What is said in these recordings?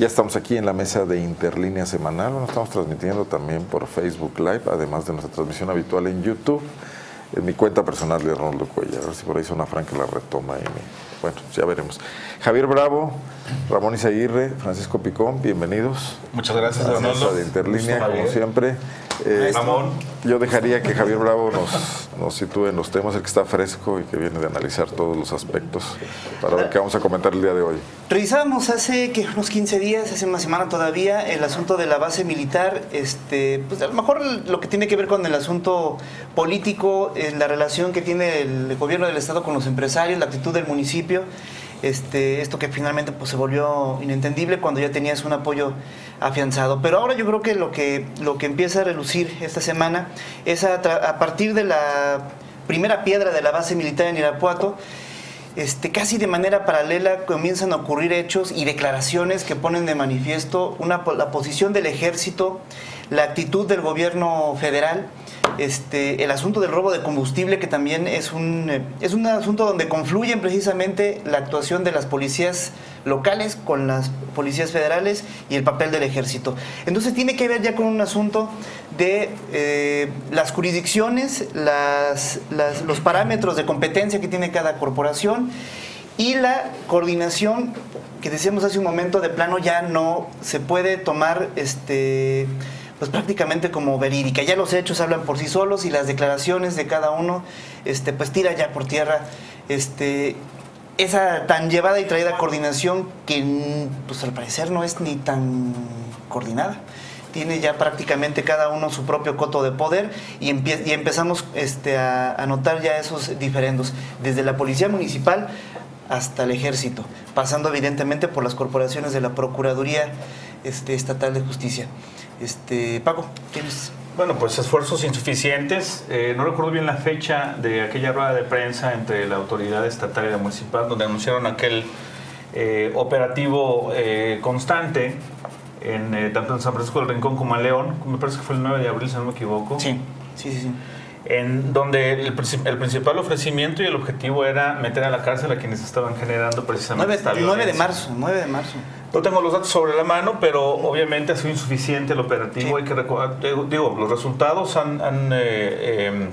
Ya estamos aquí en la mesa de Interlínea Semanal. Bueno, estamos transmitiendo también por Facebook Live, además de nuestra transmisión habitual en YouTube. En mi cuenta personal de Ronaldo Cuellar. A ver si por ahí una Frank la retoma. Y Bueno, ya veremos. Javier Bravo, Ramón Isaguirre, Francisco Picón, bienvenidos. Muchas gracias, a la mesa de Interlínea, como siempre. Eh, Ramón. Yo dejaría que Javier Bravo nos, nos sitúe en los temas, el que está fresco y que viene de analizar todos los aspectos para ver qué vamos a comentar el día de hoy. Revisábamos hace que unos 15 días, hace una semana todavía, el asunto de la base militar. Este, pues a lo mejor lo que tiene que ver con el asunto político, la relación que tiene el gobierno del Estado con los empresarios, la actitud del municipio. Este, esto que finalmente pues, se volvió inentendible cuando ya tenías un apoyo afianzado. Pero ahora yo creo que lo que, lo que empieza a relucir esta semana es a, a partir de la primera piedra de la base militar en Irapuato, este, casi de manera paralela comienzan a ocurrir hechos y declaraciones que ponen de manifiesto una, la posición del ejército, la actitud del gobierno federal este, el asunto del robo de combustible, que también es un, eh, es un asunto donde confluyen precisamente la actuación de las policías locales con las policías federales y el papel del ejército. Entonces tiene que ver ya con un asunto de eh, las jurisdicciones, los parámetros de competencia que tiene cada corporación y la coordinación que decíamos hace un momento de plano ya no se puede tomar este pues prácticamente como verídica. Ya los hechos hablan por sí solos y las declaraciones de cada uno, este, pues tira ya por tierra este, esa tan llevada y traída coordinación que pues al parecer no es ni tan coordinada. Tiene ya prácticamente cada uno su propio coto de poder y, y empezamos este, a, a notar ya esos diferendos, desde la policía municipal hasta el ejército, pasando evidentemente por las corporaciones de la Procuraduría este, Estatal de Justicia. Este, Paco, ¿tienes? Bueno, pues esfuerzos insuficientes. Eh, no recuerdo bien la fecha de aquella rueda de prensa entre la autoridad estatal y la municipal, donde anunciaron aquel eh, operativo eh, constante en, tanto en San Francisco del Rincón como en León. Me parece que fue el 9 de abril, si no me equivoco. Sí, sí, sí. sí. En donde el, el, principal ofrecimiento y el objetivo era meter a la cárcel a quienes estaban generando precisamente 9, esta 9 de marzo, 9 de marzo. No tengo los datos sobre la mano, pero obviamente ha sido insuficiente el operativo. Hay que digo, los resultados han, eh, em,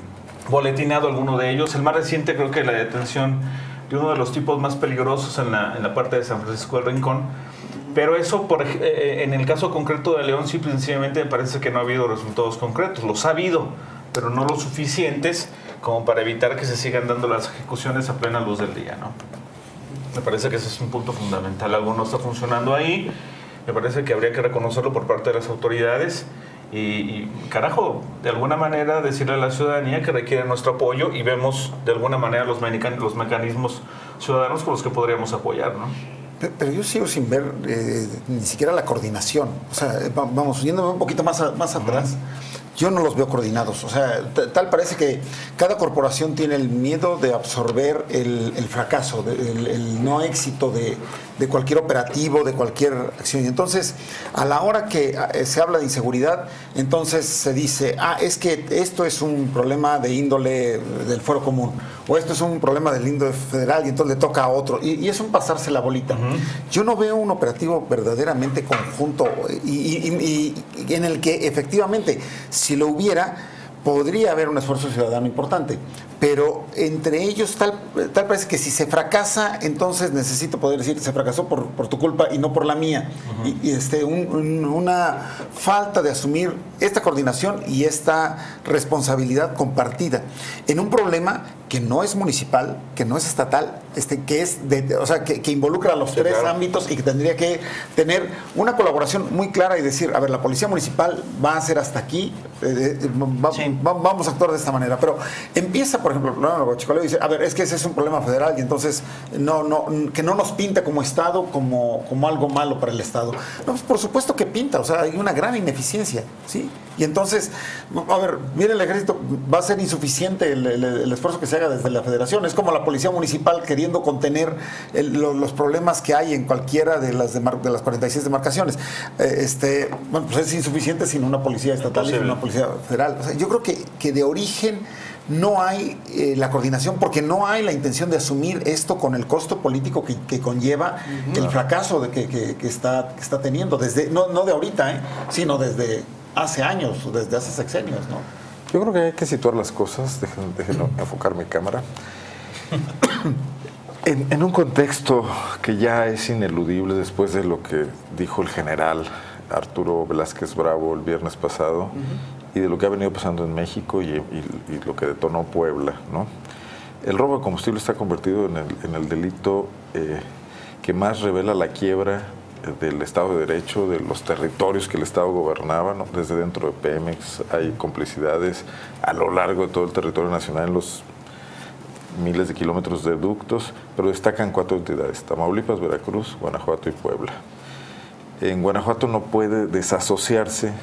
boletinado alguno de ellos. El más reciente creo que la detención de uno de los tipos más peligrosos en la, en la parte de San Francisco del Rincón. Pero eso, por, eh, en el caso concreto de León, sí, me parece que no ha habido resultados concretos. Los ha habido, pero no los suficientes como para evitar que se sigan dando las ejecuciones a plena luz del día, ¿no? Me parece que ese es un punto fundamental. Algo no está funcionando ahí. Me parece que habría que reconocerlo por parte de las autoridades y, carajo, de alguna manera decirle a la ciudadanía que requiere nuestro apoyo y vemos de alguna manera los, los mecanismos ciudadanos con los que podríamos apoyar, ¿no? Pero yo sigo sin ver eh, ni siquiera la coordinación. O sea, vamos, yéndome un poquito más, más atrás yo no los veo coordinados. O sea, tal parece que cada corporación tiene el miedo de absorber el, fracaso, el, no éxito de, cualquier operativo, de cualquier acción. Y entonces, a la hora que eh, se habla de inseguridad, entonces se dice, ah, es que esto es un problema de índole del fuero común, o esto es un problema del índole federal y entonces le toca a otro. Y, es un pasarse la bolita. Yo no veo un operativo verdaderamente conjunto y, y en el que efectivamente si lo hubiera, podría haber un esfuerzo ciudadano importante pero entre ellos tal, tal parece que si se fracasa, entonces necesito poder decir se fracasó por, por tu culpa y no por la mía. y, este, una falta de asumir esta coordinación y esta responsabilidad compartida en un problema que no es municipal, que no es estatal, este, que es de, o sea, que, involucra a los tres ámbitos y que tendría que tener una colaboración muy clara y decir, a ver, la policía municipal va a ser hasta aquí, eh, eh, vamos a actuar de esta manera, pero empieza por ejemplo, no, dice, a ver, es que ese es un problema federal y entonces no, no, que no nos pinta como Estado como, como algo malo para el Estado. No, pues por supuesto que pinta, o sea, hay una gran ineficiencia, ¿sí? Y entonces, a ver, mire, el ejército va a ser insuficiente el, esfuerzo que se haga desde la federación. Es como la policía municipal queriendo contener los, problemas que hay en cualquiera de las, de, las 46 demarcaciones. Eh, este, bueno, pues es insuficiente sin una policía estatal y una policía federal. O sea, yo creo que, que de origen no hay eh, la coordinación porque no hay la intención de asumir esto con el costo político que, conlleva el fracaso de que, está, está teniendo, desde no, no de ahorita, ¿eh? sino desde hace años, desde hace sexenios. ¿no? Yo creo que hay que situar las cosas, déjenme enfocar mi cámara. En, en, un contexto que ya es ineludible después de lo que dijo el general Arturo Velázquez Bravo el viernes pasado y de lo que ha venido pasando en México y, lo que detonó Puebla. ¿no? El robo de combustible está convertido en el, en el delito eh, que más revela la quiebra del Estado de Derecho, de los territorios que el Estado gobernaba, desde dentro de Pemex hay complicidades a lo largo de todo el territorio nacional en los miles de kilómetros de ductos, pero destacan cuatro entidades, Tamaulipas, Veracruz, Guanajuato y Puebla. En Guanajuato no puede desasociarse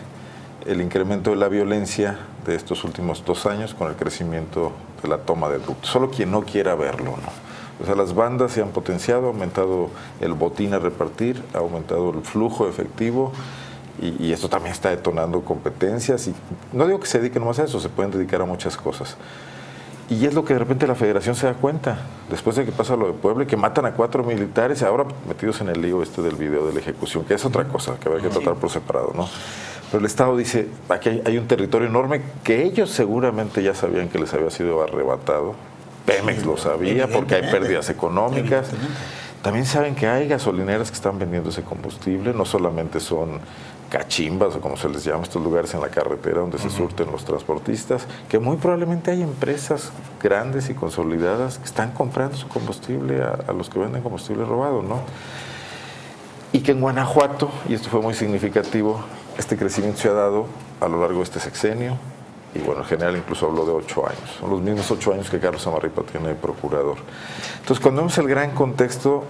el incremento de la violencia de estos últimos dos años con el crecimiento de la toma de ductos. Solo quien no quiera verlo, ¿no? O sea, las bandas se han potenciado, ha aumentado el botín a repartir, ha aumentado el flujo efectivo y, esto también está detonando competencias. Y no digo que se dediquen más a eso, se pueden dedicar a muchas cosas. Y es lo que de repente la federación se da cuenta, después de que pasa lo de Puebla, que matan a cuatro militares, ahora metidos en el lío este del video de la ejecución, que es otra cosa que habrá que tratar por separado, ¿no? Pero el Estado dice, aquí hay, un territorio enorme que ellos seguramente ya sabían que les había sido arrebatado. Pemex lo sabía porque hay pérdidas económicas. También saben que hay gasolineras que están vendiendo ese combustible, no solamente son cachimbas o como se les llama estos lugares en la carretera donde se surten los transportistas, que muy probablemente hay empresas grandes y consolidadas que están comprando su combustible a, a los que venden combustible robado, ¿no? Y que en Guanajuato, y esto fue muy significativo, este crecimiento se ha dado a lo largo de este sexenio y bueno, el general incluso habló de ocho años. Los mismos ocho años que Carlos Amarripa tiene de procurador. Entonces, cuando vemos el gran contexto,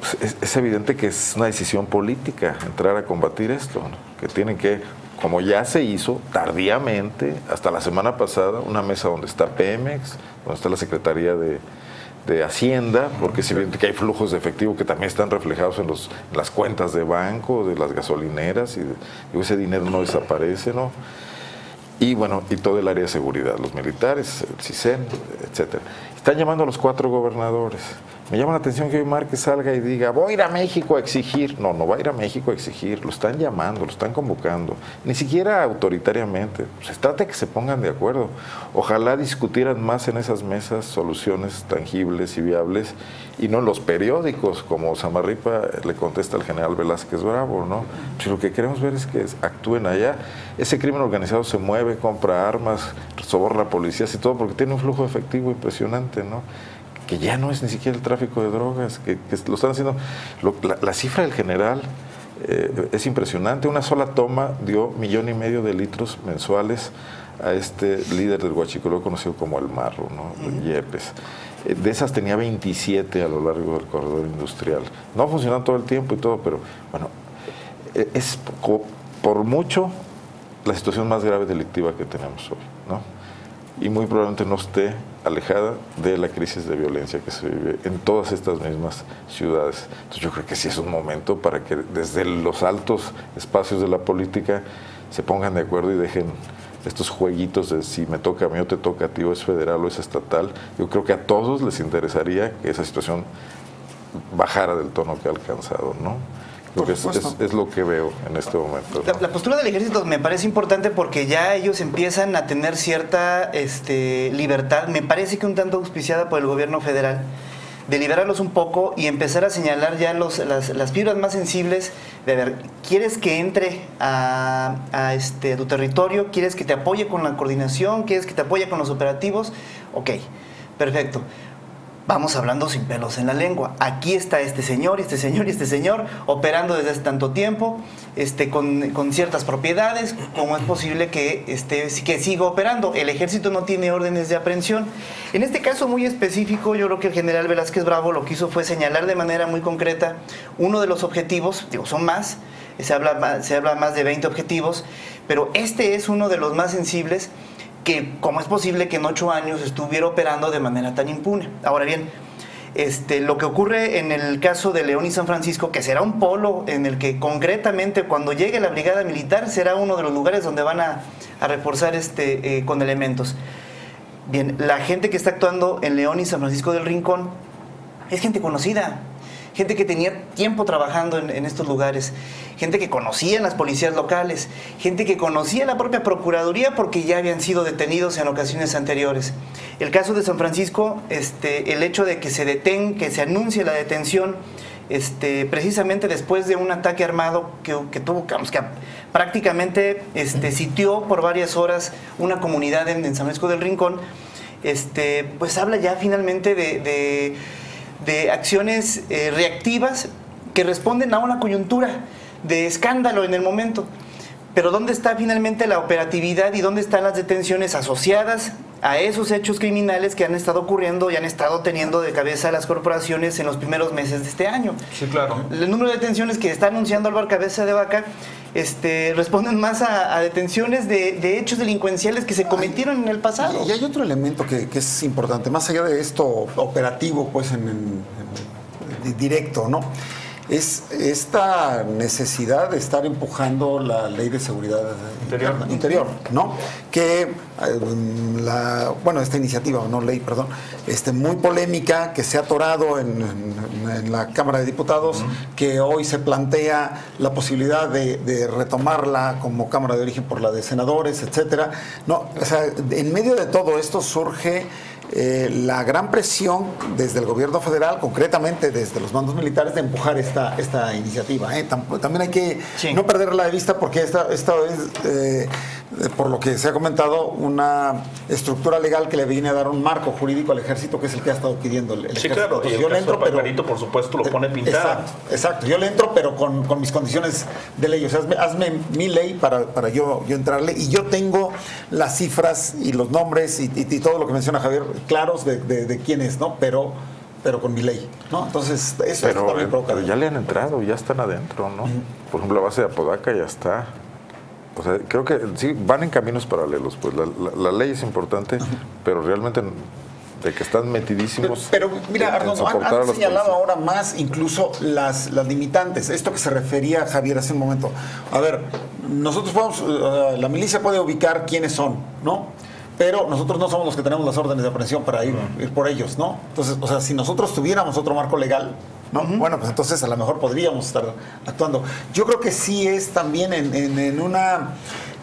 pues, es, evidente que es una decisión política entrar a combatir esto, que tienen que, como ya se hizo tardíamente, hasta la semana pasada, una mesa donde está Pemex, donde está la Secretaría de, de Hacienda, porque se ve que hay flujos de efectivo que también están reflejados en, los, las cuentas de banco, de las gasolineras, y, ese dinero no desaparece, ¿no? Y bueno, y todo el área de seguridad, los militares, el CISEN, etcétera. Están llamando a los cuatro gobernadores. Me llama la atención que hoy Márquez salga y diga, voy a ir a México a exigir. No, no va a ir a México a exigir, lo están llamando, lo están convocando. Ni siquiera autoritariamente. Se trata de que se pongan de acuerdo. Ojalá discutieran más en esas mesas soluciones tangibles y viables y no en los periódicos, como Samarripa le contesta al general Velázquez Bravo, ¿no? Si lo que queremos ver es que actúen allá. Ese crimen organizado se mueve, compra armas, soborna policías y todo porque tiene un flujo efectivo impresionante, ¿no? Que ya no es ni siquiera el tráfico de drogas, que, lo están haciendo. la, cifra del general eh, es impresionante. Una sola toma dio millón y medio de litros mensuales a este líder del Huachicoleo conocido como el Marro, ¿no? Yepes. Eh, de esas tenía 27 a lo largo del corredor industrial. No funcionan todo el tiempo y todo, pero bueno, eh, es por mucho la situación más grave delictiva que tenemos hoy, ¿no? Y muy probablemente no esté alejada de la crisis de violencia que se vive en todas estas mismas ciudades. Entonces yo creo que sí es un momento para que desde los altos espacios de la política se pongan de acuerdo y dejen estos jueguitos de si me toca a mí o te toca a ti o es federal o es estatal. Yo creo que a todos les interesaría que esa situación bajara del tono que ha alcanzado, ¿no? Porque es, es, lo que veo en este momento. La, postura del ejército me parece importante porque ya ellos empiezan a tener cierta este, libertad, me parece que un tanto auspiciada por el gobierno federal, de liberarlos un poco y empezar a señalar ya los, las, las fibras más sensibles de ver, ¿quieres que entre a, a, este, a tu territorio? ¿Quieres que te apoye con la coordinación? ¿Quieres que te apoye con los operativos? Ok, perfecto vamos hablando sin pelos en la lengua. Aquí está este señor, este señor y este señor operando desde hace tanto tiempo, este, con, con ciertas propiedades. ¿Cómo es posible que, este, que siga operando? El ejército no tiene órdenes de aprehensión. En este caso muy específico, yo creo que el general Velázquez Bravo lo que hizo fue señalar de manera muy concreta uno de los objetivos, digo, son más, se habla, se habla más de 20 objetivos, pero este es uno de los más sensibles que cómo es posible que en ocho años estuviera operando de manera tan impune. Ahora bien, este, lo que ocurre en el caso de León y San Francisco, que será un polo en el que concretamente cuando llegue la brigada militar será uno de los lugares donde van a, reforzar este, eh, con elementos. Bien, la gente que está actuando en León y San Francisco del Rincón es gente conocida, gente que tenía tiempo trabajando en, en estos lugares, gente que conocía las policías locales, gente que conocía la propia Procuraduría porque ya habían sido detenidos en ocasiones anteriores. El caso de San Francisco, este, el hecho de que se deten, que se anuncie la detención, este, precisamente después de un ataque armado que, que tuvo, que prácticamente este, sitió por varias horas una comunidad en, San Francisco del Rincón, este, pues habla ya finalmente de, de acciones eh, reactivas que responden a una coyuntura de escándalo en el momento. Pero ¿dónde está finalmente la operatividad y dónde están las detenciones asociadas a esos hechos criminales que han estado ocurriendo y han estado teniendo de cabeza las corporaciones en los primeros meses de este año? Sí, claro. El número de detenciones que está anunciando Álvaro Cabeza de Vaca este, responden más a, a detenciones de, de, hechos delincuenciales que se cometieron en el pasado. Y hay otro elemento que, que es importante, más allá de esto operativo, pues en, en, en directo, ¿no? Es esta necesidad de estar empujando la ley de seguridad interior, interior ¿no? Que la, bueno, esta iniciativa, no ley, perdón, este, muy polémica, que se ha atorado en, en, en la Cámara de Diputados, uh -huh. que hoy se plantea la posibilidad de, de, retomarla como Cámara de Origen por la de senadores, etcétera. No, o sea, en medio de todo esto surge eh, la gran presión desde el gobierno federal, concretamente desde los mandos militares, de empujar esta, esta iniciativa. ¿eh? También hay que sí. no perderla de vista porque esta, esta es, eh, por lo que se ha comentado, una estructura legal que le viene a dar un marco jurídico al ejército, que es el que ha estado pidiendo el, el sí, ejército. claro, Entonces, yo le entro, pero por supuesto, lo pone pintado. Exacto, exacto, yo le entro, pero con, con mis condiciones de ley. O sea, hazme, hazme mi ley para, para yo, yo entrarle y yo tengo las cifras y los nombres y, y, y todo lo que menciona Javier claros de, de, de quién es, ¿no? Pero pero con mi ley, ¿no? Entonces, eso pero, también provoca. Pero ya le han entrado, ya están adentro, ¿no? Uh -huh. Por ejemplo, la base de Apodaca ya está. O sea, creo que sí, van en caminos paralelos. Pues la, la, la ley es importante, pero realmente de que están metidísimos. Pero, pero mira, Arnoldo, han, han señalado ahora más incluso las, las limitantes. Esto que se refería Javier hace un momento. A ver, nosotros podemos, uh, la milicia puede ubicar quiénes son, ¿no? pero nosotros no somos los que tenemos las órdenes de aprehensión para ir, ir, por ellos, ¿no? Entonces, o sea, si nosotros tuviéramos otro marco legal, ¿no? Uh -huh. Bueno, pues entonces a lo mejor podríamos estar actuando. Yo creo que sí es también en, en, en una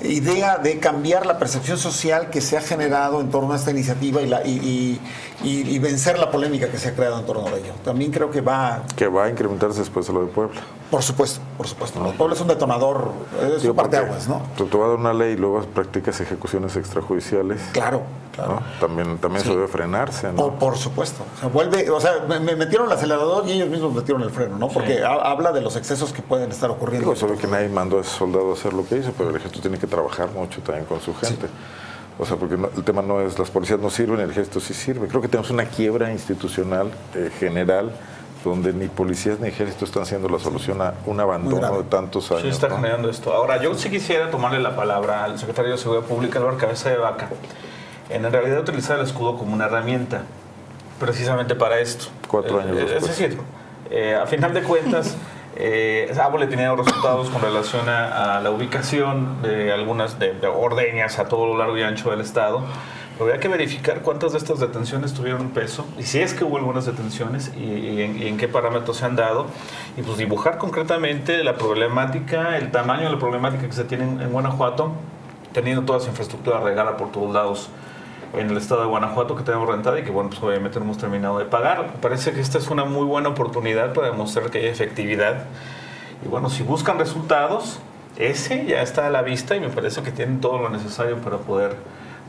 idea de cambiar la percepción social que se ha generado en torno a esta iniciativa y, la, y, y, y, vencer la polémica que se ha creado en torno a ello. También creo que va... Que va a incrementarse después de lo de Puebla. Por supuesto, por supuesto. No. Puebla es un detonador, es Digo, un parteaguas, ¿no? Tú te vas a dar una ley y luego practicas ejecuciones extrajudiciales. Claro, claro. ¿no? También, también sí. eso debe frenarse, ¿no? Por, por, supuesto. O sea, vuelve, o sea, me metieron el acelerador y ellos mismos metieron el freno, ¿no? Porque sí. habla de los excesos que pueden estar ocurriendo. Digo, solo que nadie mandó a ese soldado a hacer lo que hizo, pero el ejército tiene que trabajar mucho también con su gente. Sí. O sea, porque no, el tema no es las policías no sirven, el ejército sí sirve. Creo que tenemos una quiebra institucional eh, general donde ni policías ni ejército están siendo la solución a un abandono de tantos años. Sí, está ¿no? generando esto. Ahora, yo sí quisiera tomarle la palabra al secretario de Seguridad Pública, Álvaro Cabeza de Vaca, en realidad utilizar el escudo como una herramienta, precisamente para esto. Cuatro años eh, después. Es decir, eh, a final de cuentas... Eh, ha boletinado resultados con relación a, a, la ubicación de algunas de, de, ordeñas a todo lo largo y ancho del estado. Pero habría que verificar cuántas de estas detenciones tuvieron peso y si es que hubo algunas detenciones y, y, en, y, en, qué parámetros se han dado. Y pues dibujar concretamente la problemática, el tamaño de la problemática que se tiene en, en Guanajuato, teniendo toda esa infraestructura regada por todos lados en el estado de Guanajuato que tenemos rentada y que bueno, pues obviamente no hemos terminado de pagar. Parece que esta es una muy buena oportunidad para demostrar que hay efectividad. Y bueno, si buscan resultados, ese ya está a la vista y me parece que tienen todo lo necesario para poder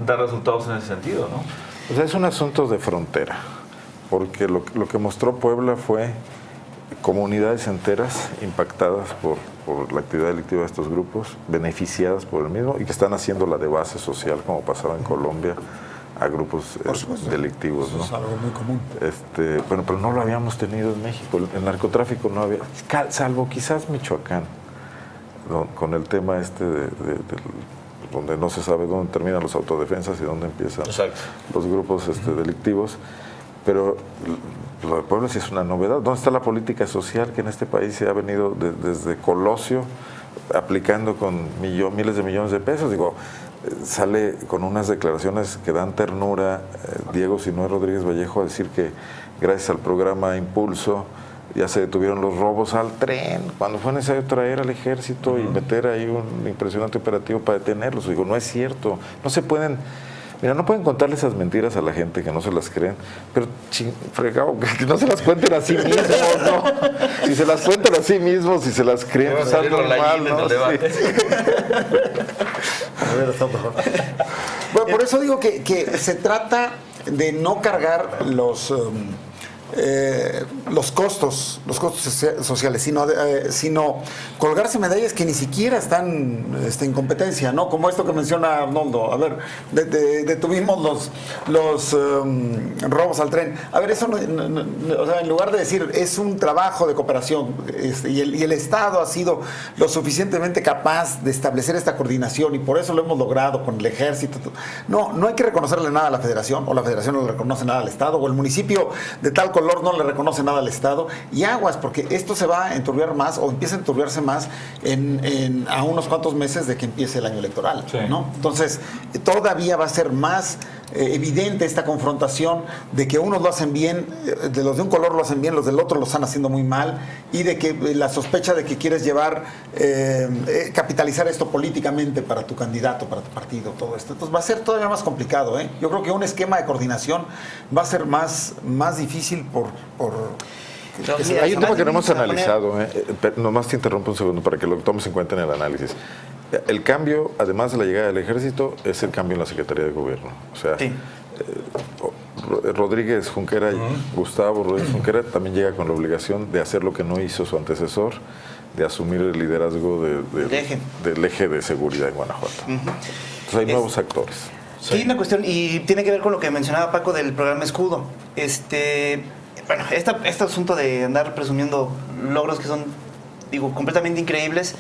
dar resultados en ese sentido, ¿no? Sea, es un asunto de frontera, porque lo, lo que mostró Puebla fue comunidades enteras impactadas por, por, la actividad delictiva de estos grupos, beneficiadas por el mismo y que están haciendo la de base social como pasaba en Colombia a grupos eh, delictivos. Eso ¿no? es algo muy común. Este, bueno, pero no lo habíamos tenido en México. El, narcotráfico no había, salvo quizás Michoacán, ¿no? con el tema este de, de, de, donde no se sabe dónde terminan los autodefensas y dónde empiezan Exacto. los grupos este, delictivos. Pero lo de Puebla sí es una novedad. ¿Dónde está la política social que en este país se ha venido de, desde Colosio? aplicando con millón, miles de millones de pesos. Digo, sale con unas declaraciones que dan ternura eh, Diego Sinue Rodríguez Vallejo a decir que gracias al programa Impulso ya se detuvieron los robos al tren, cuando fue necesario traer al ejército y meter ahí un impresionante operativo para detenerlos. Digo, no es cierto, no se pueden Mira, no pueden contarle esas mentiras a la gente que no se las creen, pero ching, fregado, que no se las cuenten a sí mismos, ¿no? Si se las cuentan a sí mismos, si se las creen, pues algo mal, ¿no? Sí. A ver, está mejor. Bueno, por eso digo que, que se trata de no cargar los um, eh, los costos, los costos socia- sociales, sino, eh, colgarse medallas que ni siquiera están este, en competencia, ¿no? Como esto que menciona Arnoldo. A ver, de- de- detuvimos los, um, robos al tren. A ver, eso no, en lugar de decir es un trabajo de cooperación este, y, el, y el Estado ha sido lo suficientemente capaz de establecer esta coordinación y por eso lo hemos logrado con el ejército. No, no hay que reconocerle nada a la federación o la federación no le reconoce nada al Estado o el municipio de tal color no le reconoce nada al Estado y aguas porque esto se va a enturbiar más o empieza a enturbiarse más en, en- a unos cuantos meses de que empiece el año electoral, Sí. ¿no? Entonces, todavía va a ser más eh, evidente esta confrontación de que unos lo hacen bien, eh, de los de un color lo hacen bien, los del otro lo están haciendo muy mal, y de que eh, la sospecha de que quieres llevar, eh, capitalizar esto políticamente para tu candidato, para tu partido, todo esto. Entonces va a ser todavía más complicado, ¿eh? Yo creo que un esquema de coordinación va a ser más, más difícil por... mira, Hay un tema que no hemos poner- analizado, ¿eh? Eh, nomás te interrumpo un segundo para que lo tomes en cuenta en el análisis. El cambio, además de la llegada del ejército, es el cambio en la Secretaría de Gobierno. O sea, Sí. eh, Ro- Rodríguez Junquera y Gustavo Rodríguez Junquera también llega con la obligación de hacer lo que no hizo su antecesor, de asumir el liderazgo de- de- Del eje. del eje de seguridad en Guanajuato. Entonces hay Es- nuevos actores. Sí, una cuestión, y tiene que ver con lo que mencionaba Paco del programa Escudo. Este, bueno, esta- este asunto de andar presumiendo logros que son, digo, completamente increíbles,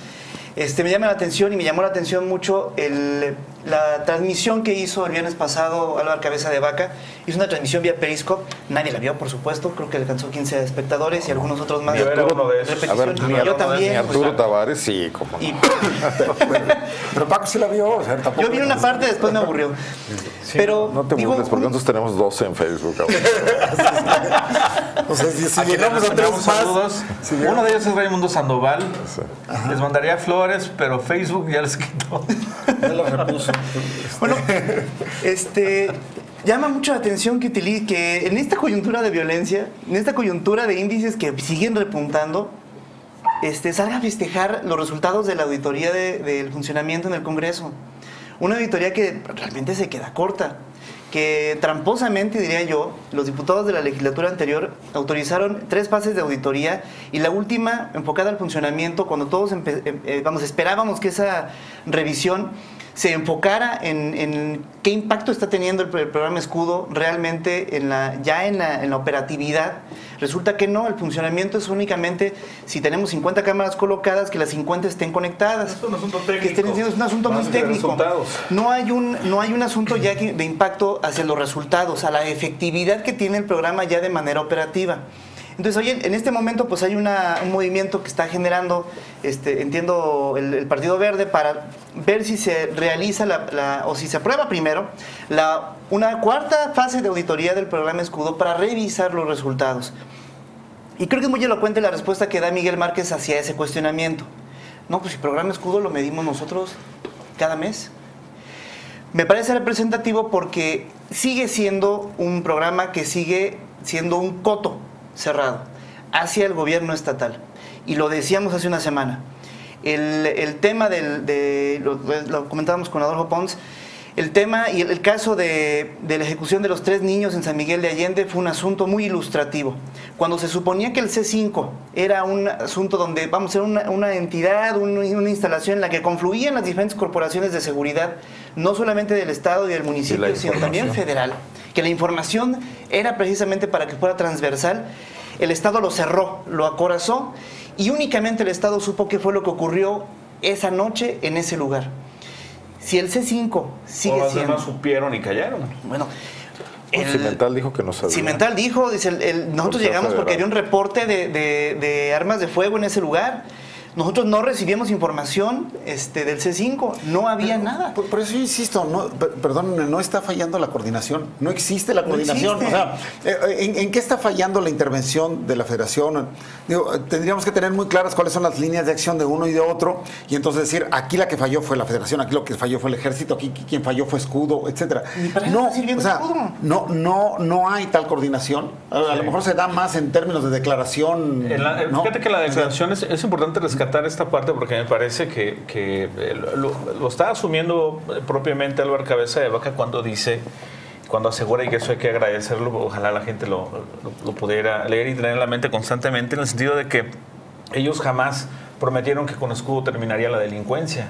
este, me llama la atención y me llamó la atención mucho el- la transmisión que hizo el viernes pasado Álvaro Cabeza de Vaca. Hizo una transmisión vía Periscope, nadie la vio, por supuesto, creo que alcanzó 15 espectadores y algunos otros más. Yo era uno de esos. A ver, yo Arturo- también. ni pues, Arturo Tavares, sí, como no. y- Pero Paco sí la vio, o sea, tampoco... yo vi una parte, después me aburrió. Pero, No te digo, burles, porque un- nosotros tenemos 12 en Facebook. O sea, si, llegamos a tres más... saludos. si Uno de ellos es Raimundo Sandoval. Sí. Les mandaría flores, pero Facebook ya les quitó. Ya la repuso. Bueno, este llama mucho la atención que, utili- que en esta coyuntura de violencia, en esta coyuntura de índices que siguen repuntando, este, salga a festejar los resultados de la auditoría de- del funcionamiento en el Congreso. Una auditoría que realmente se queda corta, que tramposamente, diría yo, los diputados de la legislatura anterior autorizaron tres fases de auditoría y la última enfocada al funcionamiento, cuando todos em- eh, vamos, esperábamos que esa revisión se enfocara en, en qué impacto está teniendo el, el programa Escudo realmente en la, ya en la, en la operatividad. Resulta que no, el funcionamiento es únicamente si tenemos 50 cámaras colocadas, que las 50 estén conectadas. Es un asunto Que estén técnico. diciendo, es un asunto muy técnico. resultados. No hay, un, no hay un asunto ya de impacto hacia los resultados, a la efectividad que tiene el programa ya de manera operativa. Entonces, oye, en este momento pues hay un movimiento que está generando, este, entiendo, el, Partido Verde para ver si se realiza la, la- o si se aprueba primero una cuarta fase de auditoría del programa Escudo para revisar los resultados. Y creo que es muy elocuente la respuesta que da Miguel Márquez hacia ese cuestionamiento. No, pues el programa Escudo lo medimos nosotros cada mes. Me parece representativo porque sigue siendo un programa que sigue siendo un coto cerrado hacia el gobierno estatal. Y lo decíamos hace una semana. El, el tema del, de, lo, lo comentábamos con Adolfo Pons, el tema y el, el caso de, de la ejecución de los tres niños en San Miguel de Allende fue un asunto muy ilustrativo. Cuando se suponía que el C5 era un asunto donde, vamos, era una, una entidad, un- una instalación en la que confluían las diferentes corporaciones de seguridad, no solamente del Estado y del municipio, sino también federal, que la información era precisamente para que fuera transversal, el Estado lo cerró, lo acorazó y únicamente el Estado supo qué fue lo que ocurrió esa noche en ese lugar. Si el C5 sigue siendo... demás supieron y callaron. Bueno, El, Cimental dijo que no sabía. Cimental dijo, dice, el- el- nosotros Policía llegamos porque había un reporte de, de- de armas de fuego en ese lugar. Nosotros no recibíamos información este, del C5, no había nada. Por, por, eso yo insisto, no, perdón, no está fallando la coordinación, no existe la coordinación. o sea, eh, ¿en, ¿en, qué está fallando la intervención de la federación? Digo, tendríamos que tener muy claras cuáles son las líneas de acción de uno y de otro, y entonces decir, aquí la que falló fue la federación, aquí lo que falló fue el ejército, aquí quien falló fue escudo, etcétera. No, o sea, no, no, no hay tal coordinación. A, sí. lo mejor se da más en términos de declaración. La, ¿no? Fíjate que la declaración es, es, importante rescatar esta parte porque me parece que, que lo, lo, está asumiendo propiamente Álvaro Cabeza de Vaca cuando dice cuando asegura y que eso hay que agradecerlo, ojalá la gente lo, lo, pudiera leer y tener en la mente constantemente, en el sentido de que ellos jamás prometieron que con escudo terminaría la delincuencia.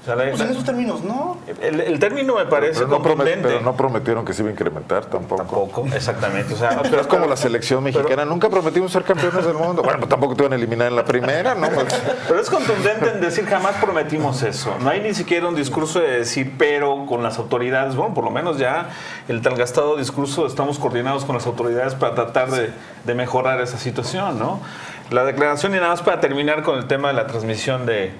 O sea, la, pues en esos términos, ¿no? El, el término me parece pero no, promet, pero no prometieron que se iba a incrementar tampoco. Tampoco, exactamente. O sea, pero es como la selección mexicana. Pero, Nunca prometimos ser campeones del mundo. Bueno, pues tampoco te van a eliminar en la primera, ¿no? Pero es contundente en decir jamás prometimos eso. No hay ni siquiera un discurso de decir pero con las autoridades. Bueno, por lo menos ya el tan gastado discurso estamos coordinados con las autoridades para tratar de, de mejorar esa situación, ¿no? La declaración y nada más para terminar con el tema de la transmisión de,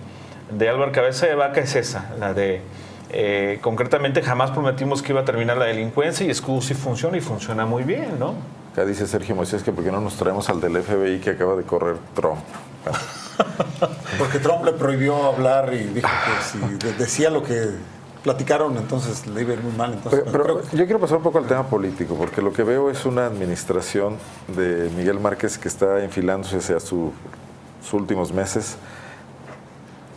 de Álvaro Cabeza de Vaca es esa, la de eh, concretamente jamás prometimos que iba a terminar la delincuencia y Escudo sí funciona y funciona muy bien, ¿no? Acá dice Sergio Moisés que por qué no nos traemos al del FBI que acaba de correr Trump. Porque Trump le prohibió hablar y dijo que si decía lo que platicaron, entonces le iba a ir muy mal. Entonces, pero, pero que... yo quiero pasar un poco al tema político, porque lo que veo es una administración de Miguel Márquez que está enfilándose hacia su, sus últimos meses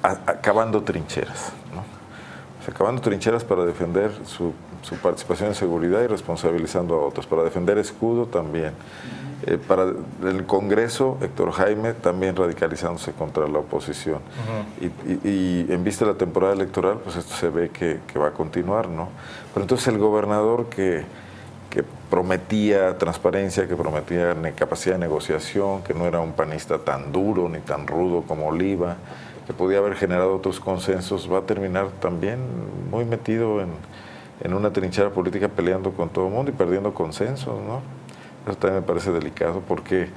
acabando trincheras. ¿no? O sea, acabando trincheras para defender su, su, participación en seguridad y responsabilizando a otros, para defender escudo también. Eh, para el Congreso, Héctor Jaime también radicalizándose contra la oposición. Uh -huh. y, y, y, en vista de la temporada electoral, pues esto se ve que, que va a continuar, ¿no? Pero entonces el gobernador que, que prometía transparencia, que prometía capacidad de negociación, que no era un panista tan duro ni tan rudo como Oliva, que podía haber generado otros consensos, va a terminar también muy metido en, en una trinchera política peleando con todo el mundo y perdiendo consensos, ¿no? Eso también me parece delicado porque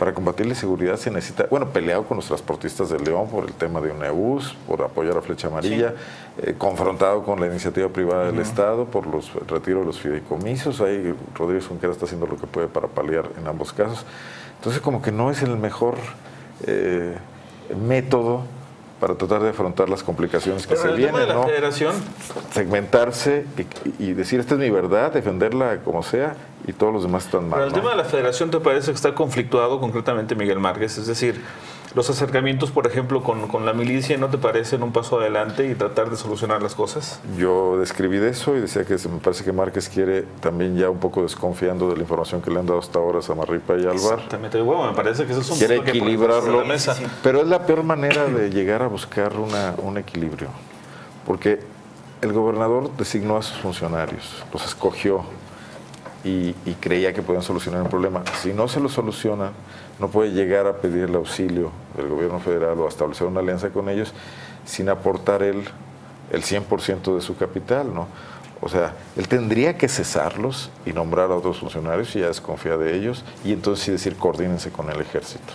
para combatir la inseguridad se necesita, bueno, peleado con los transportistas de León por el tema de UNEBUS, por apoyar a Flecha Amarilla, sí. eh, confrontado con la iniciativa privada uh -huh. del Estado por los el retiro de los fideicomisos. Ahí Rodríguez Junquera está haciendo lo que puede para paliar en ambos casos. Entonces, como que no es el mejor eh, método para tratar de afrontar las complicaciones que Pero se el vienen, tema de la ¿no? federación, Segmentarse y, y, decir esta es mi verdad, defenderla como sea, y todos los demás están mal. Pero el ¿no? tema de la federación te parece que está conflictuado concretamente Miguel Márquez, es decir, los acercamientos, por ejemplo, con, con, la milicia, ¿no te parecen un paso adelante y tratar de solucionar las cosas? Yo describí de eso y decía que me parece que Márquez quiere también ya un poco desconfiando de la información que le han dado hasta ahora a Samarripa y Alvar. Exactamente, bueno, me parece que eso es un Quiere equilibrarlo, que sí, sí. pero es la peor manera de llegar a buscar una, un equilibrio, porque el gobernador designó a sus funcionarios, los escogió y, y, creía que podían solucionar un problema. Si no se lo solucionan, no puede llegar a pedir el auxilio del gobierno federal o a establecer una alianza con ellos sin aportar él el 100% de su capital, ¿no? O sea, él tendría que cesarlos y nombrar a otros funcionarios y ya desconfía de ellos y entonces sí decir coordínense con el ejército,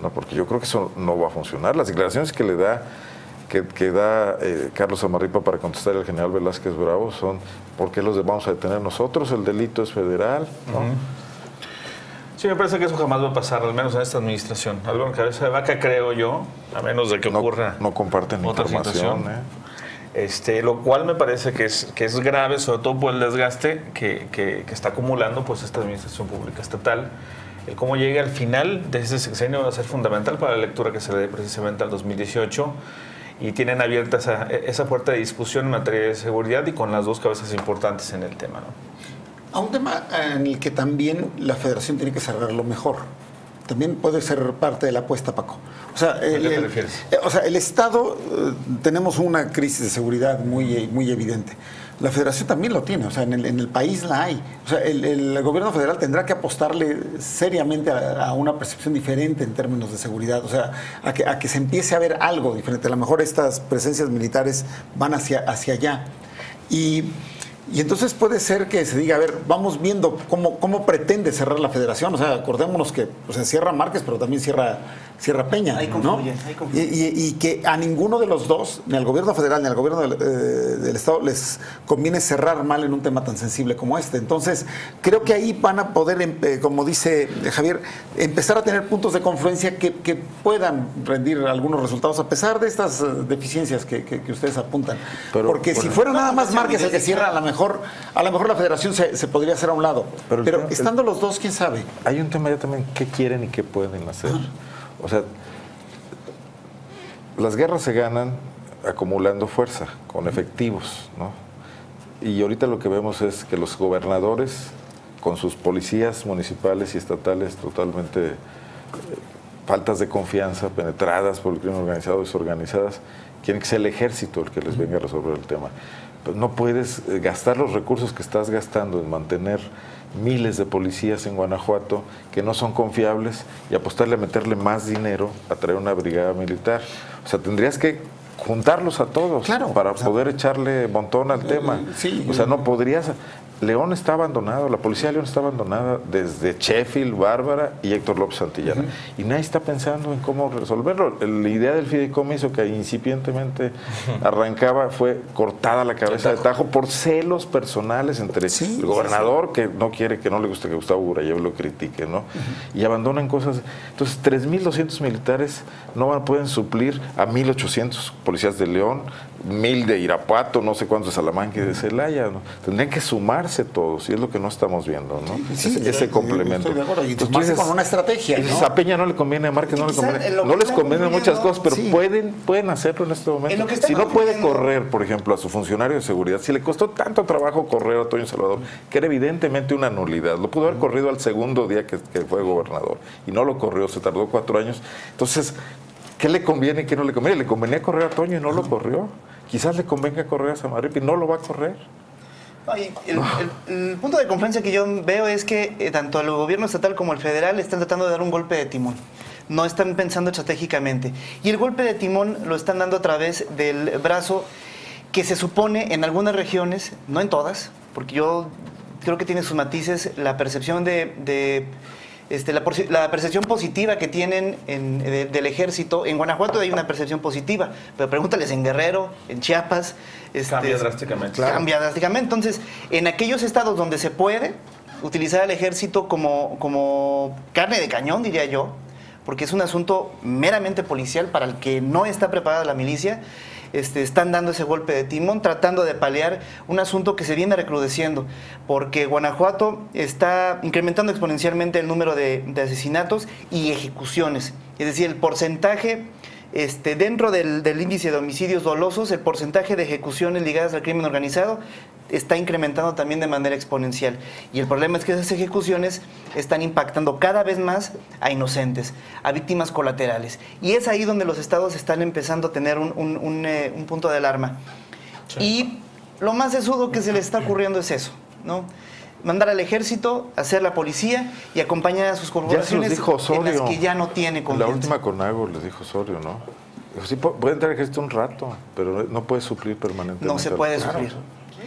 ¿no? Porque yo creo que eso no va a funcionar. Las declaraciones que le da que, que, da eh, Carlos Amarripa para contestar al general Velázquez Bravo son ¿por qué los vamos a detener nosotros? El delito es federal, ¿no? Sí, me parece que eso jamás va a pasar, al menos en esta administración. Algo en cabeza de vaca, creo yo, a menos de que no, ocurra. No comparten otra información. ¿eh? Este, lo cual me parece que es, que es grave, sobre todo por el desgaste que, que, que está acumulando pues, esta administración pública estatal. El cómo llegue al final de ese sexenio va a ser fundamental para la lectura que se le dé precisamente al 2018 y tienen abierta esa, esa, puerta de discusión en materia de seguridad y con las dos cabezas importantes en el tema. ¿no? A un tema en el que también la federación tiene que cerrarlo mejor. También puede ser parte de la apuesta, Paco. O sea, el, qué te el, refieres? o sea, el Estado, eh, tenemos una crisis de seguridad muy, muy evidente. La federación también lo tiene, o sea, en el, en el país la hay. O sea, el, el, gobierno federal tendrá que apostarle seriamente a, a, una percepción diferente en términos de seguridad, o sea, a que, a que se empiece a ver algo diferente. A lo mejor estas presencias militares van hacia, hacia allá. Y Y entonces puede ser que se diga, a ver, vamos viendo cómo, cómo pretende cerrar la federación. O sea, acordémonos que o sea, cierra Márquez, pero también cierra, cierra Peña. Ahí ¿no? confluye, ahí Y, confluye. y- y que a ninguno de los dos, ni al gobierno federal ni al gobierno del, eh, del Estado, les conviene cerrar mal en un tema tan sensible como este. Entonces, creo que ahí van a poder, em- eh, como dice Javier, empezar a tener puntos de confluencia que, que puedan rendir algunos resultados, a pesar de estas eh, deficiencias que, que- que ustedes apuntan. Pero, Porque si fuera nada más Márquez el que cierra, a lo mejor, a lo mejor la federación se, se podría hacer a un lado. Pero Pero, el tema- estando los dos, quién sabe. Hay un tema ya también, ¿qué quieren y qué pueden hacer? O sea, las guerras se ganan acumulando fuerza, con efectivos, ¿no? Y ahorita lo que vemos es que los gobernadores, con sus policías municipales y estatales totalmente eh, faltas de confianza, penetradas por el crimen organizado, desorganizadas, quieren que sea el ejército el que les venga a resolver el tema. Pues no puedes eh, gastar los recursos que estás gastando en mantener miles de policías en Guanajuato que no son confiables y apostarle a meterle más dinero a traer una brigada militar. O sea, tendrías que juntarlos a todos Claro, para o sea, poder echarle montón al tema. sí. o sea, no podrías... León está abandonado, la policía de León está abandonada desde Sheffield, Bárbara y Héctor López Santillana. Y nadie está pensando en cómo resolverlo. La idea del fideicomiso que incipientemente arrancaba fue cortada la cabeza de tajo por celos personales entre Sí, el gobernador, que no quiere, que no le guste que Gustavo Gurayev lo critique, ¿no? Y abandonan cosas. Entonces, 3.200 militares no pueden suplir a 1.800 policías de León, 1.000 de Irapuato, no sé cuántos de Salamanca y de Celaya, ¿no? Tendrían que sumarse todos, y es lo que no estamos viendo, ¿no? Sí, ese, complemento. estoy de acuerdo. Y Entonces, con una estrategia, ¿no? a Peña no le conviene, a Márquez no le conviene. No les está convienen muchas cosas, pero sí. pueden, pueden hacerlo en este momento. En si no puede correr, por ejemplo, a su funcionario de seguridad, si le costó tanto trabajo correr a Toño Salvador, que era evidentemente una nulidad, lo pudo haber corrido al segundo día que, que fue gobernador y no lo corrió, se tardó cuatro años. Entonces, ¿qué le conviene y qué no le conviene? Le convenía correr a Toño y no lo corrió. Quizás le convenga correr a Samarripa y no lo va a correr. El, el- el punto de confluencia que yo veo es que eh, tanto el gobierno estatal como el federal están tratando de dar un golpe de timón. No están pensando estratégicamente. Y el golpe de timón lo están dando a través del brazo que se supone en algunas regiones, no en todas, porque yo creo que tiene sus matices, la percepción de, de, este, la, percepción positiva que tienen en- de- del ejército. En Guanajuato hay una percepción positiva, pero pregúntales en Guerrero, en Chiapas. este, Cambia drásticamente. Cambia drásticamente. Entonces, en aquellos estados donde se puede utilizar al ejército como, como carne de cañón, diría yo, porque es un asunto meramente policial para el que no está preparada la milicia, este, están dando ese golpe de timón, tratando de paliar un asunto que se viene recrudeciendo, porque Guanajuato está incrementando exponencialmente el número de, de asesinatos y ejecuciones. Es decir, el porcentaje este, dentro del, del índice de homicidios dolosos, el porcentaje de ejecuciones ligadas al crimen organizado está incrementando también de manera exponencial. Y el problema es que esas ejecuciones están impactando cada vez más a inocentes, a víctimas colaterales. Y es ahí donde los estados están empezando a tener un, un- un, eh, un punto de alarma. Y lo más sesudo que se les está ocurriendo es eso, ¿no? Mandar al ejército, hacer la policía y acompañar a sus corporaciones dijo en Osorio. las que ya no tiene La confianza. última Conago les dijo Osorio, ¿no? Dijo, sí, pu- puede entrar el ejército un rato, pero no puede suplir permanentemente. No se al- puede Claro.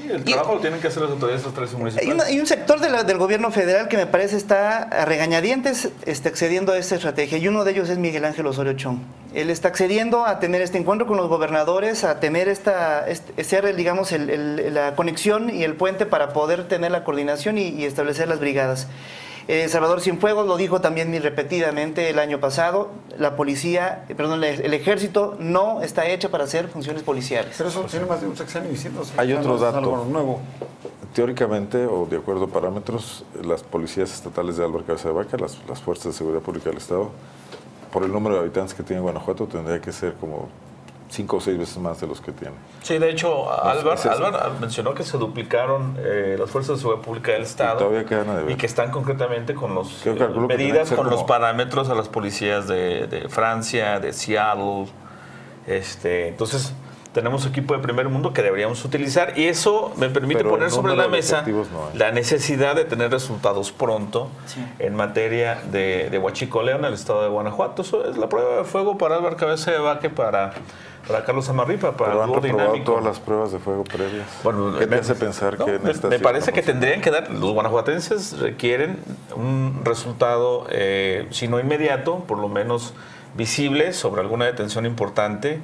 Sí, el trabajo lo tienen que hacer las autoridades estatales y municipales. hay un sector de la- del gobierno federal que me parece está a regañadientes este, accediendo a esta estrategia y uno de ellos es Miguel Ángel Osorio Chong. Él está accediendo a tener este encuentro con los gobernadores, a tener esta, este, ser, digamos, el- el- la conexión y el puente para poder tener la coordinación y, y establecer las brigadas. Eh, Salvador Cienfuegos lo dijo también muy repetidamente el año pasado, la policía, eh, perdón, el, ejército no está hecha para hacer funciones policiales. Pero eso tiene más de un sexenio diciéndose. Hay otro dato. nuevo. Teóricamente, o de acuerdo a parámetros, las policías estatales de Álvaro Cabeza de Vaca, las, las fuerzas de seguridad pública del Estado, por el número de habitantes que tiene Guanajuato, tendría que ser como cinco o seis veces más de los que tiene. Sí, de hecho, Álvaro, es eso. Álvaro mencionó que se duplicaron eh, las fuerzas de seguridad pública del Estado. todavía quedan a deber. Y que están concretamente con los Yo eh, medidas, con los parámetros a las policías de, de Francia, de Seattle. Este, entonces, tenemos equipo de primer mundo que deberíamos utilizar y eso me permite Pero poner sobre la mesa no la necesidad de tener resultados pronto Sí. en materia de, de huachicoleo en el estado de Guanajuato. Eso es la prueba de fuego para Álvaro Cabeza de Vaque, para, para Carlos Amarripa, para Pero el han reprobado dinámico. todas las pruebas de fuego previas. Bueno, ¿Qué me- te hace pensar no, que en me, esta me parece que a- tendrían que dar, los guanajuatenses requieren un resultado, eh, si no inmediato, por lo menos visible sobre alguna detención importante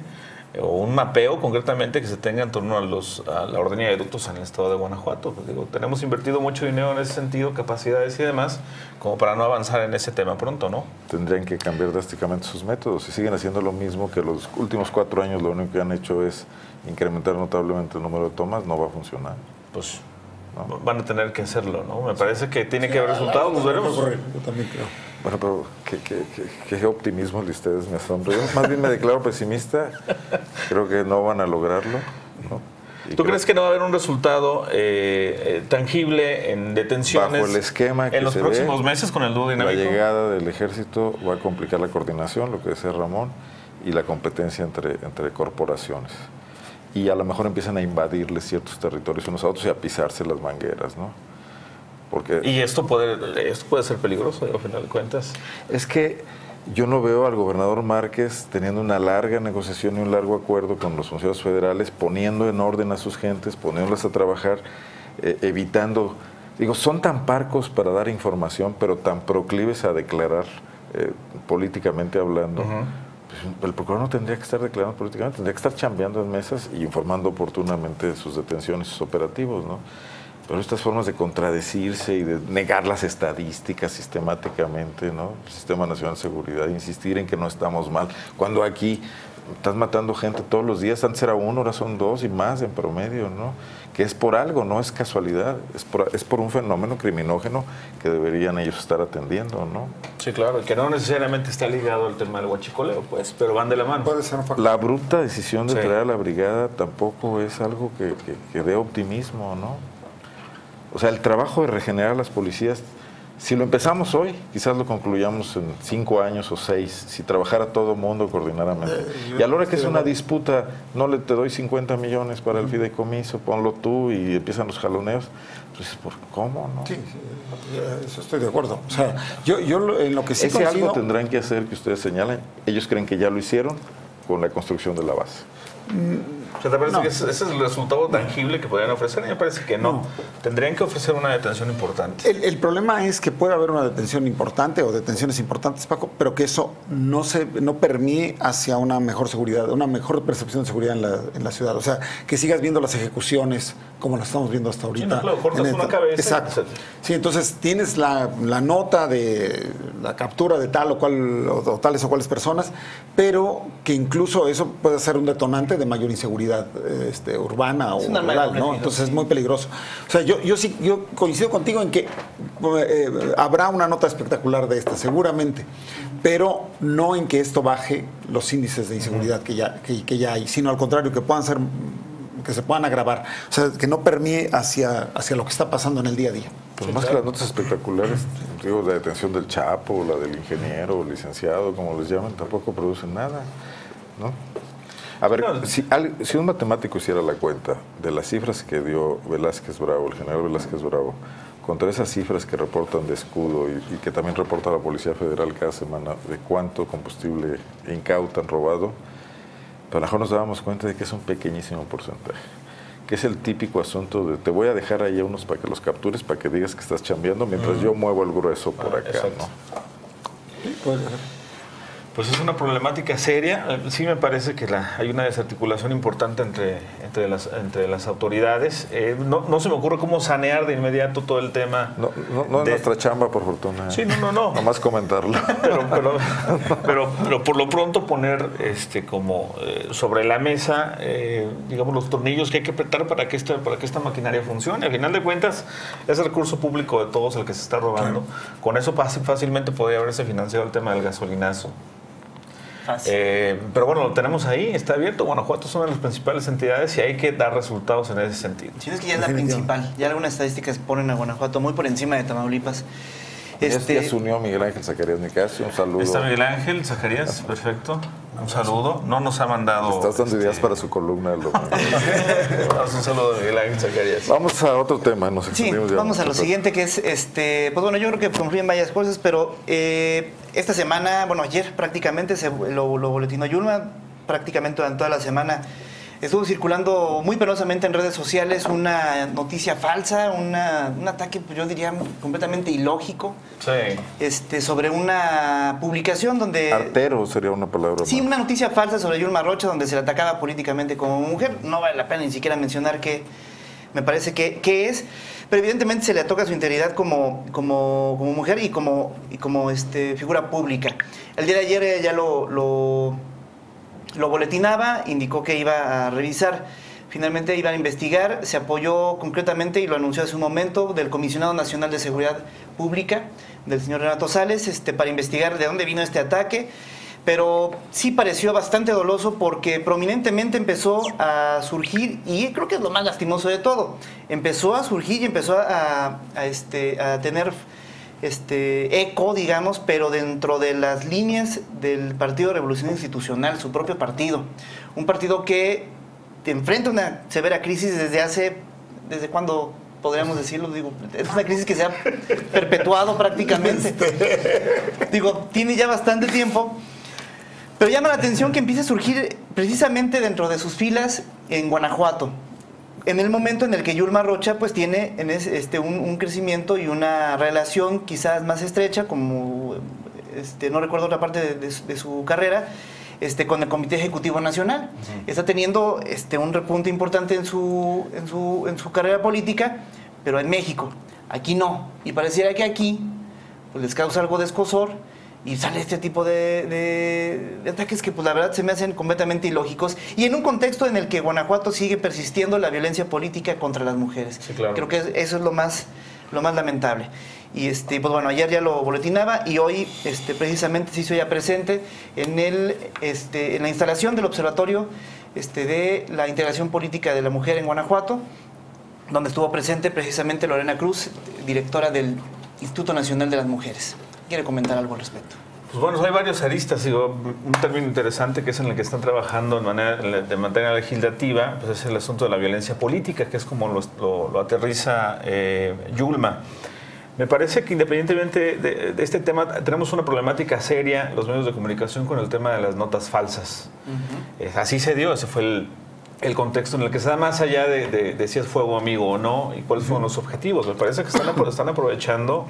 o un mapeo concretamente que se tenga en torno a, los, a la ordenía de ductos en el estado de Guanajuato. Pues digo, tenemos invertido mucho dinero en ese sentido, capacidades y demás, como para no avanzar en ese tema pronto, ¿no? Tendrían que cambiar drásticamente sus métodos. Si siguen haciendo lo mismo que los últimos cuatro años, lo único que han hecho es incrementar notablemente el número de tomas, no va a funcionar. Pues van a tener que hacerlo, ¿no? Me parece que tiene que haber resultados, los veremos. Yo también creo. Bueno, pero qué, qué- qué- qué optimismo el de ustedes me asombra. Yo más bien me declaro pesimista. Creo que no van a lograrlo. ¿no? ¿Tú crees que no va a haber un resultado eh, eh, tangible en detenciones Bajo el esquema que en los se próximos ve, meses con el dúo La dinámico? llegada del ejército va a complicar la coordinación, lo que decía Ramón, y la competencia entre, entre corporaciones. Y a lo mejor empiezan a invadirles ciertos territorios unos a otros y a pisarse las mangueras, ¿no? Porque Y esto puede, esto puede ser peligroso, al final de cuentas. es que yo no veo al gobernador Márquez teniendo una larga negociación y un largo acuerdo con los funcionarios federales, poniendo en orden a sus gentes, poniéndolas a trabajar, eh, evitando, digo, son tan parcos para dar información, pero tan proclives a declarar eh, políticamente hablando. Pues, el procurador no tendría que estar declarando políticamente, tendría que estar chambeando en mesas y informando oportunamente de sus detenciones, sus operativos, ¿no? Pero estas formas de contradecirse y de negar las estadísticas sistemáticamente, ¿no? El Sistema Nacional de Seguridad, insistir en que no estamos mal, cuando aquí estás matando gente todos los días, antes era uno, ahora son dos y más en promedio, ¿no? Que es por algo, no es casualidad, es por, es por un fenómeno criminógeno que deberían ellos estar atendiendo, ¿no? Sí, claro, que no necesariamente está ligado al tema del huachicoleo, pues, pero van de la mano. Puede ser un factor. La abrupta decisión de Sí. traer a la brigada tampoco es algo que, que- que dé optimismo, ¿no? O sea, el trabajo de regenerar las policías, si lo empezamos hoy, quizás lo concluyamos en cinco años o seis, si trabajara todo el mundo coordinadamente. y a la hora que es una disputa, no le te doy 50 millones para el fideicomiso, ponlo tú y empiezan los jaloneos, pues ¿por cómo, no? Sí, sí, eso estoy de acuerdo. O sea, yo, yo en lo que sí Ese algo tendrán que hacer que ustedes señalen. Ellos creen que ya lo hicieron con la construcción de la base. O sea, ¿te parece No. que ese, ese es el resultado tangible que podrían ofrecer? A mí me parece que no. No. Tendrían que ofrecer una detención importante. El, el problema es que puede haber una detención importante o detenciones importantes, Paco, pero que eso no se no permee hacia una mejor seguridad, una mejor percepción de seguridad en la, en la ciudad. O sea, que sigas viendo las ejecuciones como las estamos viendo hasta ahorita. no, claro, cortas En una cabeza Exacto. Sí, entonces tienes la, la nota de la captura de tal o cual o, o tales o cuales personas, pero que incluso eso puede ser un detonante de mayor inseguridad este, urbana Es o rural, ¿no? Entonces es sí. muy peligroso. O sea, yo, yo sí, yo coincido contigo en que eh, habrá una nota espectacular de esta, seguramente, pero no en que esto baje los índices de inseguridad que ya, que, que ya hay, sino al contrario, que puedan ser que se puedan agravar, o sea, que no permee hacia, hacia lo que está pasando en el día a día. Pues más que las notas espectaculares, digo, la detención del Chapo, la del ingeniero, licenciado, como les llaman, tampoco producen nada, ¿no? A ver, No. si, al- si un matemático hiciera la cuenta de las cifras que dio Velázquez Bravo, el general Velázquez Bravo, contra esas cifras que reportan de escudo y, y que también reporta la Policía Federal cada semana de cuánto combustible incautan, robado, pero a lo mejor nos dábamos cuenta de que es un pequeñísimo porcentaje. Que es el típico asunto de te voy a dejar ahí unos para que los captures, para que digas que estás chambeando, mientras yo muevo el grueso por Ah, acá, exacto. ¿no? Pues es una problemática seria. Eh, Sí me parece que la- hay una desarticulación importante entre, entre, las, entre las autoridades. Eh, no, no se me ocurre cómo sanear de inmediato todo el tema. No, no, no es nuestra chamba, por fortuna. Sí, no, no, no. Nomás comentarlo. Pero, pero, pero, pero por lo pronto poner este como eh, sobre la mesa, eh, digamos, los tornillos que hay que apretar para que, esta, para que esta maquinaria funcione. Al final de cuentas, es el recurso público de todos el que se está robando. Con eso fácil- fácilmente podría haberse financiado el tema del gasolinazo. Fácil. Eh, pero bueno, lo tenemos ahí, está abierto. Guanajuato es una de las principales entidades y hay que dar resultados en ese sentido. Sí, es que ya es la principal. Ya algunas estadísticas ponen a Guanajuato muy por encima de Tamaulipas. Este, ya, se unió Miguel Ángel Zacarías Nicasio, un saludo. Está Miguel Ángel Zacarías, perfecto. Un saludo. No nos ha mandado. Estás dando ideas este, para su columna domingo. un saludo de Miguel Ángel Zacarías. Vamos a otro tema, nos sí, Vamos a lo siguiente que es, este, pues bueno, yo creo que confluyen varias cosas, pero eh, esta semana, bueno, ayer prácticamente se lo, lo boletinó Yulma, prácticamente durante toda la semana estuvo circulando muy penosamente en redes sociales una noticia falsa, una, un ataque, pues, yo diría, completamente ilógico. Sí. Este, sobre una publicación donde... Artero sería una palabra. Sí, una noticia falsa sobre Yulma Rocha donde se le atacaba políticamente como mujer. No vale la pena ni siquiera mencionar qué me parece que, es, pero evidentemente se le toca su integridad como, como, como mujer y como, y como este, figura pública. El día de ayer ya lo, lo lo boletinaba, indicó que iba a revisar. Finalmente iba a investigar, se apoyó concretamente y lo anunció hace un momento del Comisionado Nacional de Seguridad Pública, del señor Renato Sales, este, para investigar de dónde vino este ataque. Pero sí pareció bastante doloso porque prominentemente empezó a surgir, y creo que es lo más lastimoso de todo, empezó a surgir y empezó a, este, a tener este, eco, digamos, pero dentro de las líneas del Partido Revolución Institucional, su propio partido. Un partido que enfrenta una severa crisis desde hace, desde cuando podríamos decirlo, digo, es una crisis que se ha perpetuado prácticamente. Digo, tiene ya bastante tiempo. Pero llama la atención que empiece a surgir precisamente dentro de sus filas en Guanajuato en el momento en el que Yulma Rocha pues tiene en este, un, crecimiento y una relación quizás más estrecha, como este, no recuerdo otra parte de, su carrera, este, con el Comité Ejecutivo Nacional. Está teniendo este, un repunte importante en su, en, su, en su carrera política, pero en México. Aquí no. Y pareciera que aquí pues, les causa algo de escosor y sale este tipo de, ataques que pues la verdad se me hacen completamente ilógicos y en un contexto en el que Guanajuato sigue persistiendo la violencia política contra las mujeres. Creo que eso es lo más, lo más lamentable. Y este, pues bueno, ayer ya lo boletinaba y hoy este, precisamente se hizo ya presente en, el, este, en la instalación del Observatorio este, de la Integración Política de la Mujer en Guanajuato, donde estuvo presente precisamente Lorena Cruz, directora del Instituto Nacional de las Mujeres quiere comentar algo al respecto. Pues bueno, hay varios aristas. Digo, un término interesante que es en el que están trabajando de manera, de manera legislativa, pues es el asunto de la violencia política, que es como lo, aterriza eh, Yulma. Me parece que independientemente de, este tema, tenemos una problemática seria los medios de comunicación con el tema de las notas falsas. así se dio, ese fue el, contexto en el que se da más allá de, si es fuego amigo o no y cuáles fueron los objetivos. Me parece que están, están aprovechando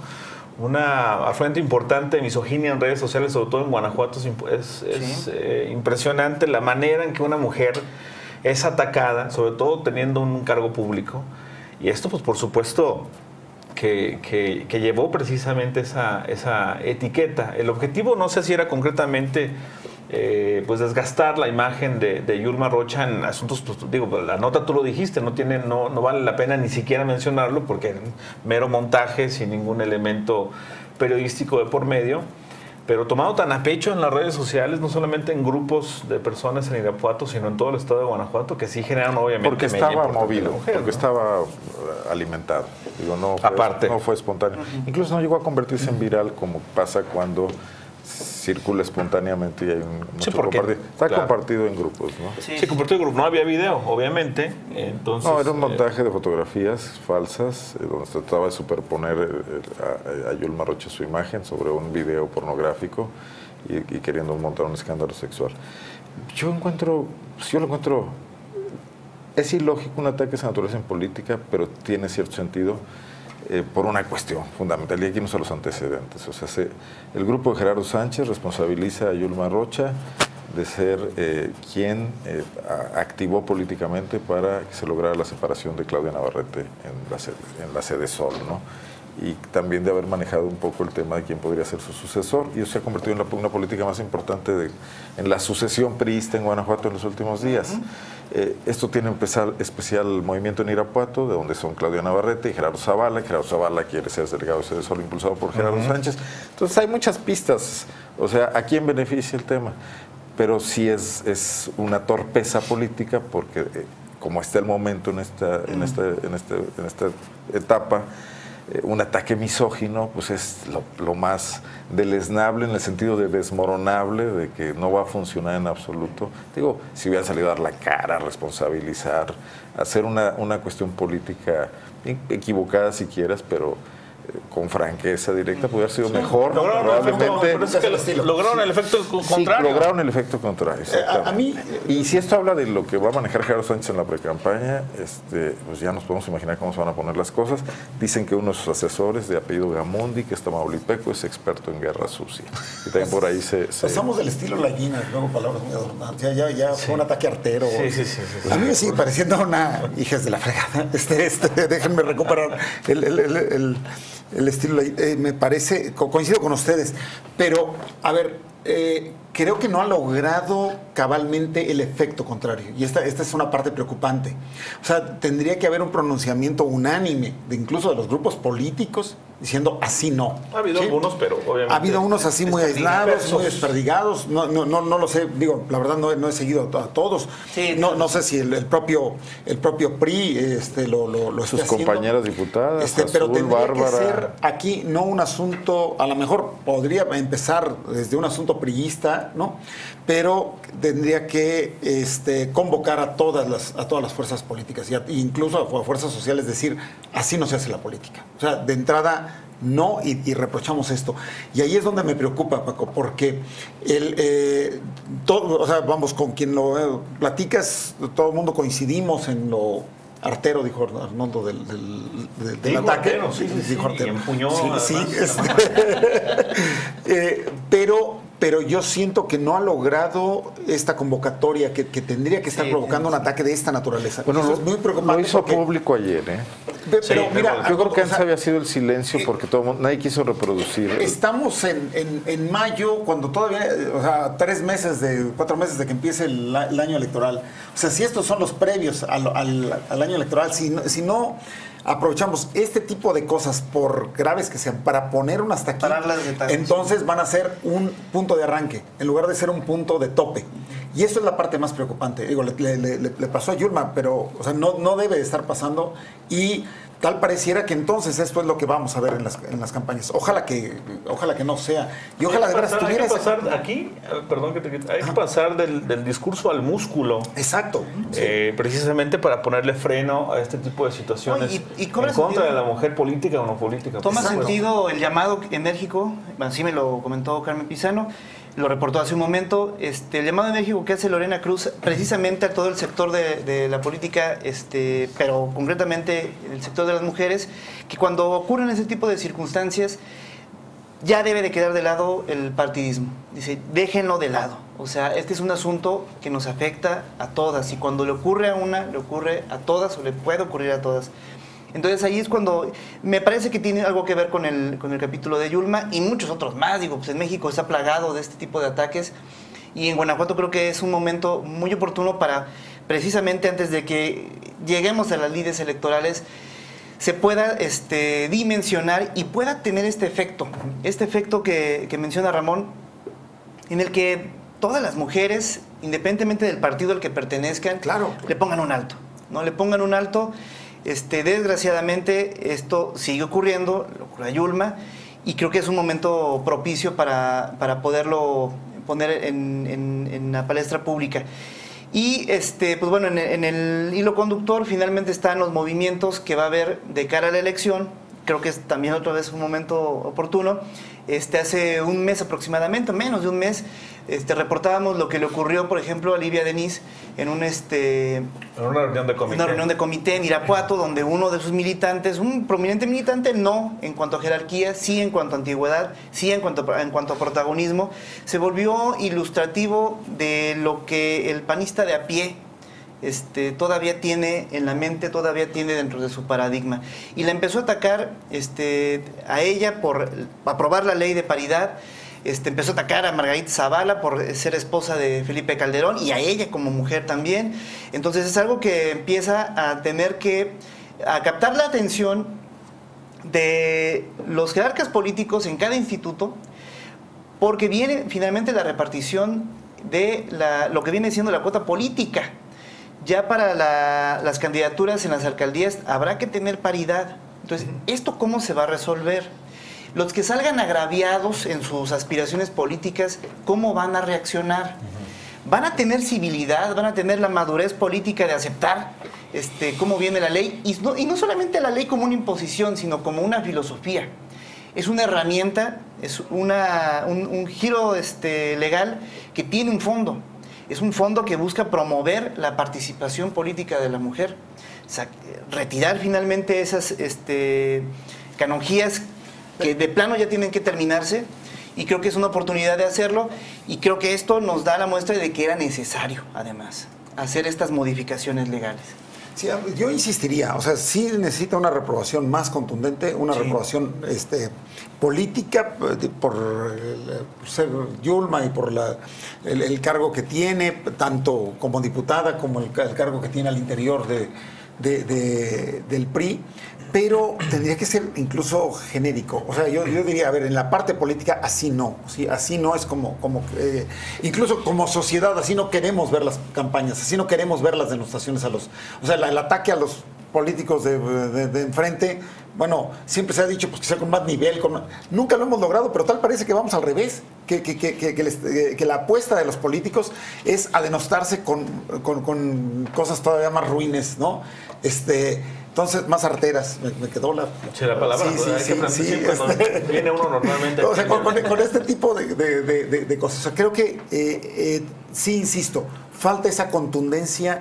una afluente importante de misoginia en redes sociales, sobre todo en Guanajuato. Es, eh, impresionante la manera en que una mujer es atacada, sobre todo teniendo un cargo público. Y esto, pues por supuesto, que, que, llevó precisamente esa, esa etiqueta. El objetivo no sé si era concretamente eh, pues desgastar la imagen de, de, Yulma Rocha en asuntos, pues, digo, pues, la nota tú lo dijiste, no, tiene, no, no vale la pena ni siquiera mencionarlo porque mero montaje sin ningún elemento periodístico de por medio, pero tomado tan a pecho en las redes sociales, no solamente en grupos de personas en Irapuato, sino en todo el estado de Guanajuato, que sí generan obviamente... Porque estaba movido, porque estaba eh, alimentado, digo, no fue, Aparte. no fue espontáneo. Incluso no llegó a convertirse en viral como pasa cuando circula espontáneamente y hay un mucho compartido. Está compartido en grupos, ¿no? Sí, compartido en grupos. No había video, obviamente. Entonces, no, era un eh, montaje de fotografías falsas eh, donde se trataba de superponer eh, a, Yulma Rocha su imagen sobre un video pornográfico y, queriendo montar un escándalo sexual. Yo encuentro, pues, yo lo encuentro, es ilógico un ataque de esa naturaleza en política, pero tiene cierto sentido eh, por una cuestión fundamental, y aquí no son los antecedentes. O sea, el grupo de Gerardo Sánchez responsabiliza a Yulma Rocha de ser eh, quien eh, activó políticamente para que se lograra la separación de Claudia Navarrete en la sede, en la sede Sol, ¿no? y también de haber manejado un poco el tema de quién podría ser su sucesor. Y eso se ha convertido en una política más importante en la sucesión priista en Guanajuato en los últimos días. Eh, esto tiene especial, especial movimiento en Irapuato, de donde son Claudia Navarrete y Gerardo Zavala. Gerardo Zavala quiere ser delegado de solo impulsado por Gerardo Sánchez. Entonces hay muchas pistas, o sea, ¿a quién beneficia el tema? Pero sí es, es una torpeza política porque eh, como está el momento en esta, en, esta, en, este, en esta etapa, eh, un ataque misógino, pues es lo, más deleznable en el sentido de desmoronable, de que no va a funcionar en absoluto. Digo, si hubieran salido a dar la cara, responsabilizar, hacer una, una cuestión política equivocada si quieras, pero con franqueza directa, puede haber sido mejor. probablemente. lograron el efecto contrario. lograron el efecto contrario. a, mí, y si esto habla de lo que va a manejar Gerardo Sánchez en la precampaña, este, pues ya nos podemos imaginar cómo se van a poner las cosas. Dicen que uno de sus asesores, de apellido Gamondi, que es tamaulipeco, es experto en guerra sucia. Y también por ahí se. Pasamos del estilo Lallina, luego palabras muy adornadas. Ya, ya, ya fue un ataque artero. Sí, sí, sí, a mí me sigue pareciendo una hijas de la fregada. Este, este, déjenme recuperar el, el, el el estilo, eh, me parece, coincido con ustedes, pero a ver, eh, creo que no ha logrado cabalmente el efecto contrario. Y esta, esta es una parte preocupante. O sea, tendría que haber un pronunciamiento unánime, de incluso de los grupos políticos, diciendo así no. Ha habido algunos, pero obviamente. Ha habido unos así muy aislados, muy desperdigados. No, no, no, no, lo sé, digo, la verdad no, no he seguido a todos. no, no sé si el, propio, el propio PRI este, lo, lo, lo Sus compañeras diputadas. Este, pero tendría que ser aquí no un asunto, a lo mejor podría empezar desde un asunto priista, ¿no? Pero tendría que este, convocar a todas las, a todas las fuerzas políticas, e incluso a fuerzas sociales, decir, así no se hace la política. O sea, de entrada no y, reprochamos esto. Y ahí es donde me preocupa, Paco, porque el, eh, todo, o sea, vamos, con quien lo eh, platicas, todo el mundo coincidimos en lo artero, dijo Arnoldo, del, del, ataque. sí, sí, dijo artero. sí, sí, este, eh, pero pero yo siento que no ha logrado esta convocatoria que, tendría que estar provocando un ataque de esta naturaleza. Bueno, lo, es muy preocupante. Lo hizo público ayer, ¿eh? Pero, mira, yo creo que antes había sido el silencio porque todo nadie quiso reproducir. Estamos en, en, mayo, cuando todavía, o sea, tres meses, de cuatro meses de que empiece el, año electoral. O sea, si estos son los previos al, al, al año electoral, si, si no aprovechamos este tipo de cosas, por graves que sean, para poner un hasta aquí, entonces van a ser un punto de arranque, en lugar de ser un punto de tope. Y eso es la parte más preocupante. Digo, le, le pasó a Yulma, pero o sea, no, no debe estar pasando. Y tal pareciera que entonces esto es lo que vamos a ver en las, en las campañas. Ojalá que, ojalá que no sea. Y ojalá de veras Hay que pasar aquí, eh, perdón que te hay que pasar del, del, discurso al músculo. Exacto. Eh, precisamente para ponerle freno a este tipo de situaciones y, en contra de la mujer política o no política. Toma sentido el llamado enérgico, así me lo comentó Carmen Pizano, lo reportó hace un momento, este, el llamado enérgico que hace Lorena Cruz precisamente a todo el sector de, la política, este, pero concretamente el sector de las mujeres, que cuando ocurren ese tipo de circunstancias ya debe de quedar de lado el partidismo. Dice, déjenlo de lado. O sea, este es un asunto que nos afecta a todas y cuando le ocurre a una, le ocurre a todas o le puede ocurrir a todas. Entonces ahí es cuando me parece que tiene algo que ver con el, con el capítulo de Yulma y muchos otros más. Digo, pues en México está plagado de este tipo de ataques y en Guanajuato creo que es un momento muy oportuno para precisamente antes de que lleguemos a las líderes electorales se pueda este, dimensionar y pueda tener este efecto, este efecto que, que menciona Ramón, en el que todas las mujeres, independientemente del partido al que pertenezcan, claro. le pongan un alto, ¿no? Le pongan un alto este, desgraciadamente, esto sigue ocurriendo, lo ocurre a Yulma, y creo que es un momento propicio para, poderlo poner en, la palestra pública. Y este, pues bueno, en, el hilo conductor finalmente están los movimientos que va a haber de cara a la elección. Creo que es también otra vez un momento oportuno. Este, hace un mes aproximadamente, menos de un mes, este, reportábamos lo que le ocurrió, por ejemplo, a Livia Denis en, un, este, en una reunión de comité. Una reunión de comité en Irapuato, donde uno de sus militantes, un prominente militante, no en cuanto a jerarquía, sí en cuanto a antigüedad, sí en cuanto, en cuanto a protagonismo, se volvió ilustrativo de lo que el panista de a pie este, todavía tiene en la mente, todavía tiene dentro de su paradigma. Y la empezó a atacar este, a ella por aprobar la ley de paridad este, empezó a atacar a Margarita Zavala por ser esposa de Felipe Calderón y a ella como mujer también. Entonces es algo que empieza a tener que a captar la atención de los jerarcas políticos en cada instituto, porque viene finalmente la repartición de lo que viene siendo la cuota política. Ya para las candidaturas en las alcaldías habrá que tener paridad Entonces, ¿esto cómo se va a resolver? Los que salgan agraviados en sus aspiraciones políticas, ¿cómo van a reaccionar? ¿Van a tener civilidad? ¿Van a tener la madurez política de aceptar este, cómo viene la ley? Y no, y no solamente la ley como una imposición, sino como una filosofía. Es una herramienta, es una, un, un giro este, legal que tiene un fondo. Es un fondo que busca promover la participación política de la mujer, retirar finalmente esas este, canonjías que de plano ya tienen que terminarse y creo que es una oportunidad de hacerlo y creo que esto nos da la muestra de que era necesario, además, hacer estas modificaciones legales. Sí, yo insistiría, o sea, sí necesita una reprobación más contundente, una Sí. reprobación este, política eh, por, ser Yulma y por la, el, el cargo que tiene, tanto como diputada como el, ca- el cargo que tiene al interior de, de- de- del PRI, pero tendría que ser incluso genérico. O sea, yo, yo diría, a ver, en la parte política así no, ¿sí? así no es como, como eh, incluso como sociedad, así no queremos ver las campañas, así no queremos ver las denostaciones a los, o sea, el ataque a los políticos de, de- enfrente, bueno, siempre se ha dicho pues, que sea con más nivel, con, nunca lo hemos logrado, pero tal parece que vamos al revés, que, que- que- que- les- eh, la apuesta de los políticos es a denostarse con, con- con cosas todavía más ruines, ¿no? Este, entonces, más arteras, me, me quedó la... Sí, la palabra, Sí, sí, hay que sí, este- viene uno normalmente. o sea, con, con- con este tipo de, de- de- cosas. O sea, creo que, eh, eh, sí, insisto, falta esa contundencia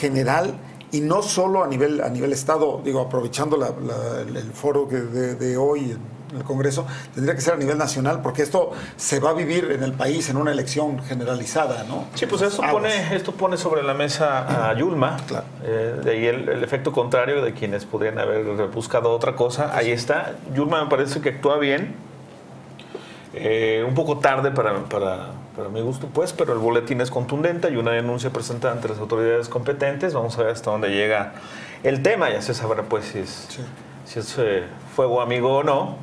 general y no solo a nivel, a nivel Estado, digo, aprovechando la- la- el, el foro que de, de hoy en el Congreso, tendría que ser a nivel nacional, porque esto se va a vivir en el país en una elección generalizada, ¿no? Sí, pues esto Aguas. pone, esto pone sobre la mesa a Yulma. Claro. Eh, de ahí el, el efecto contrario de quienes podrían haber buscado otra cosa. Ahí está. Yulma me parece que actúa bien. Eh, un poco tarde para, para, para mi gusto, pues, pero el boletín es contundente. Hay una denuncia presentada ante las autoridades competentes. Vamos a ver hasta dónde llega el tema. Ya se sabrá, pues, si es, Sí. si es eh, fuego amigo o no.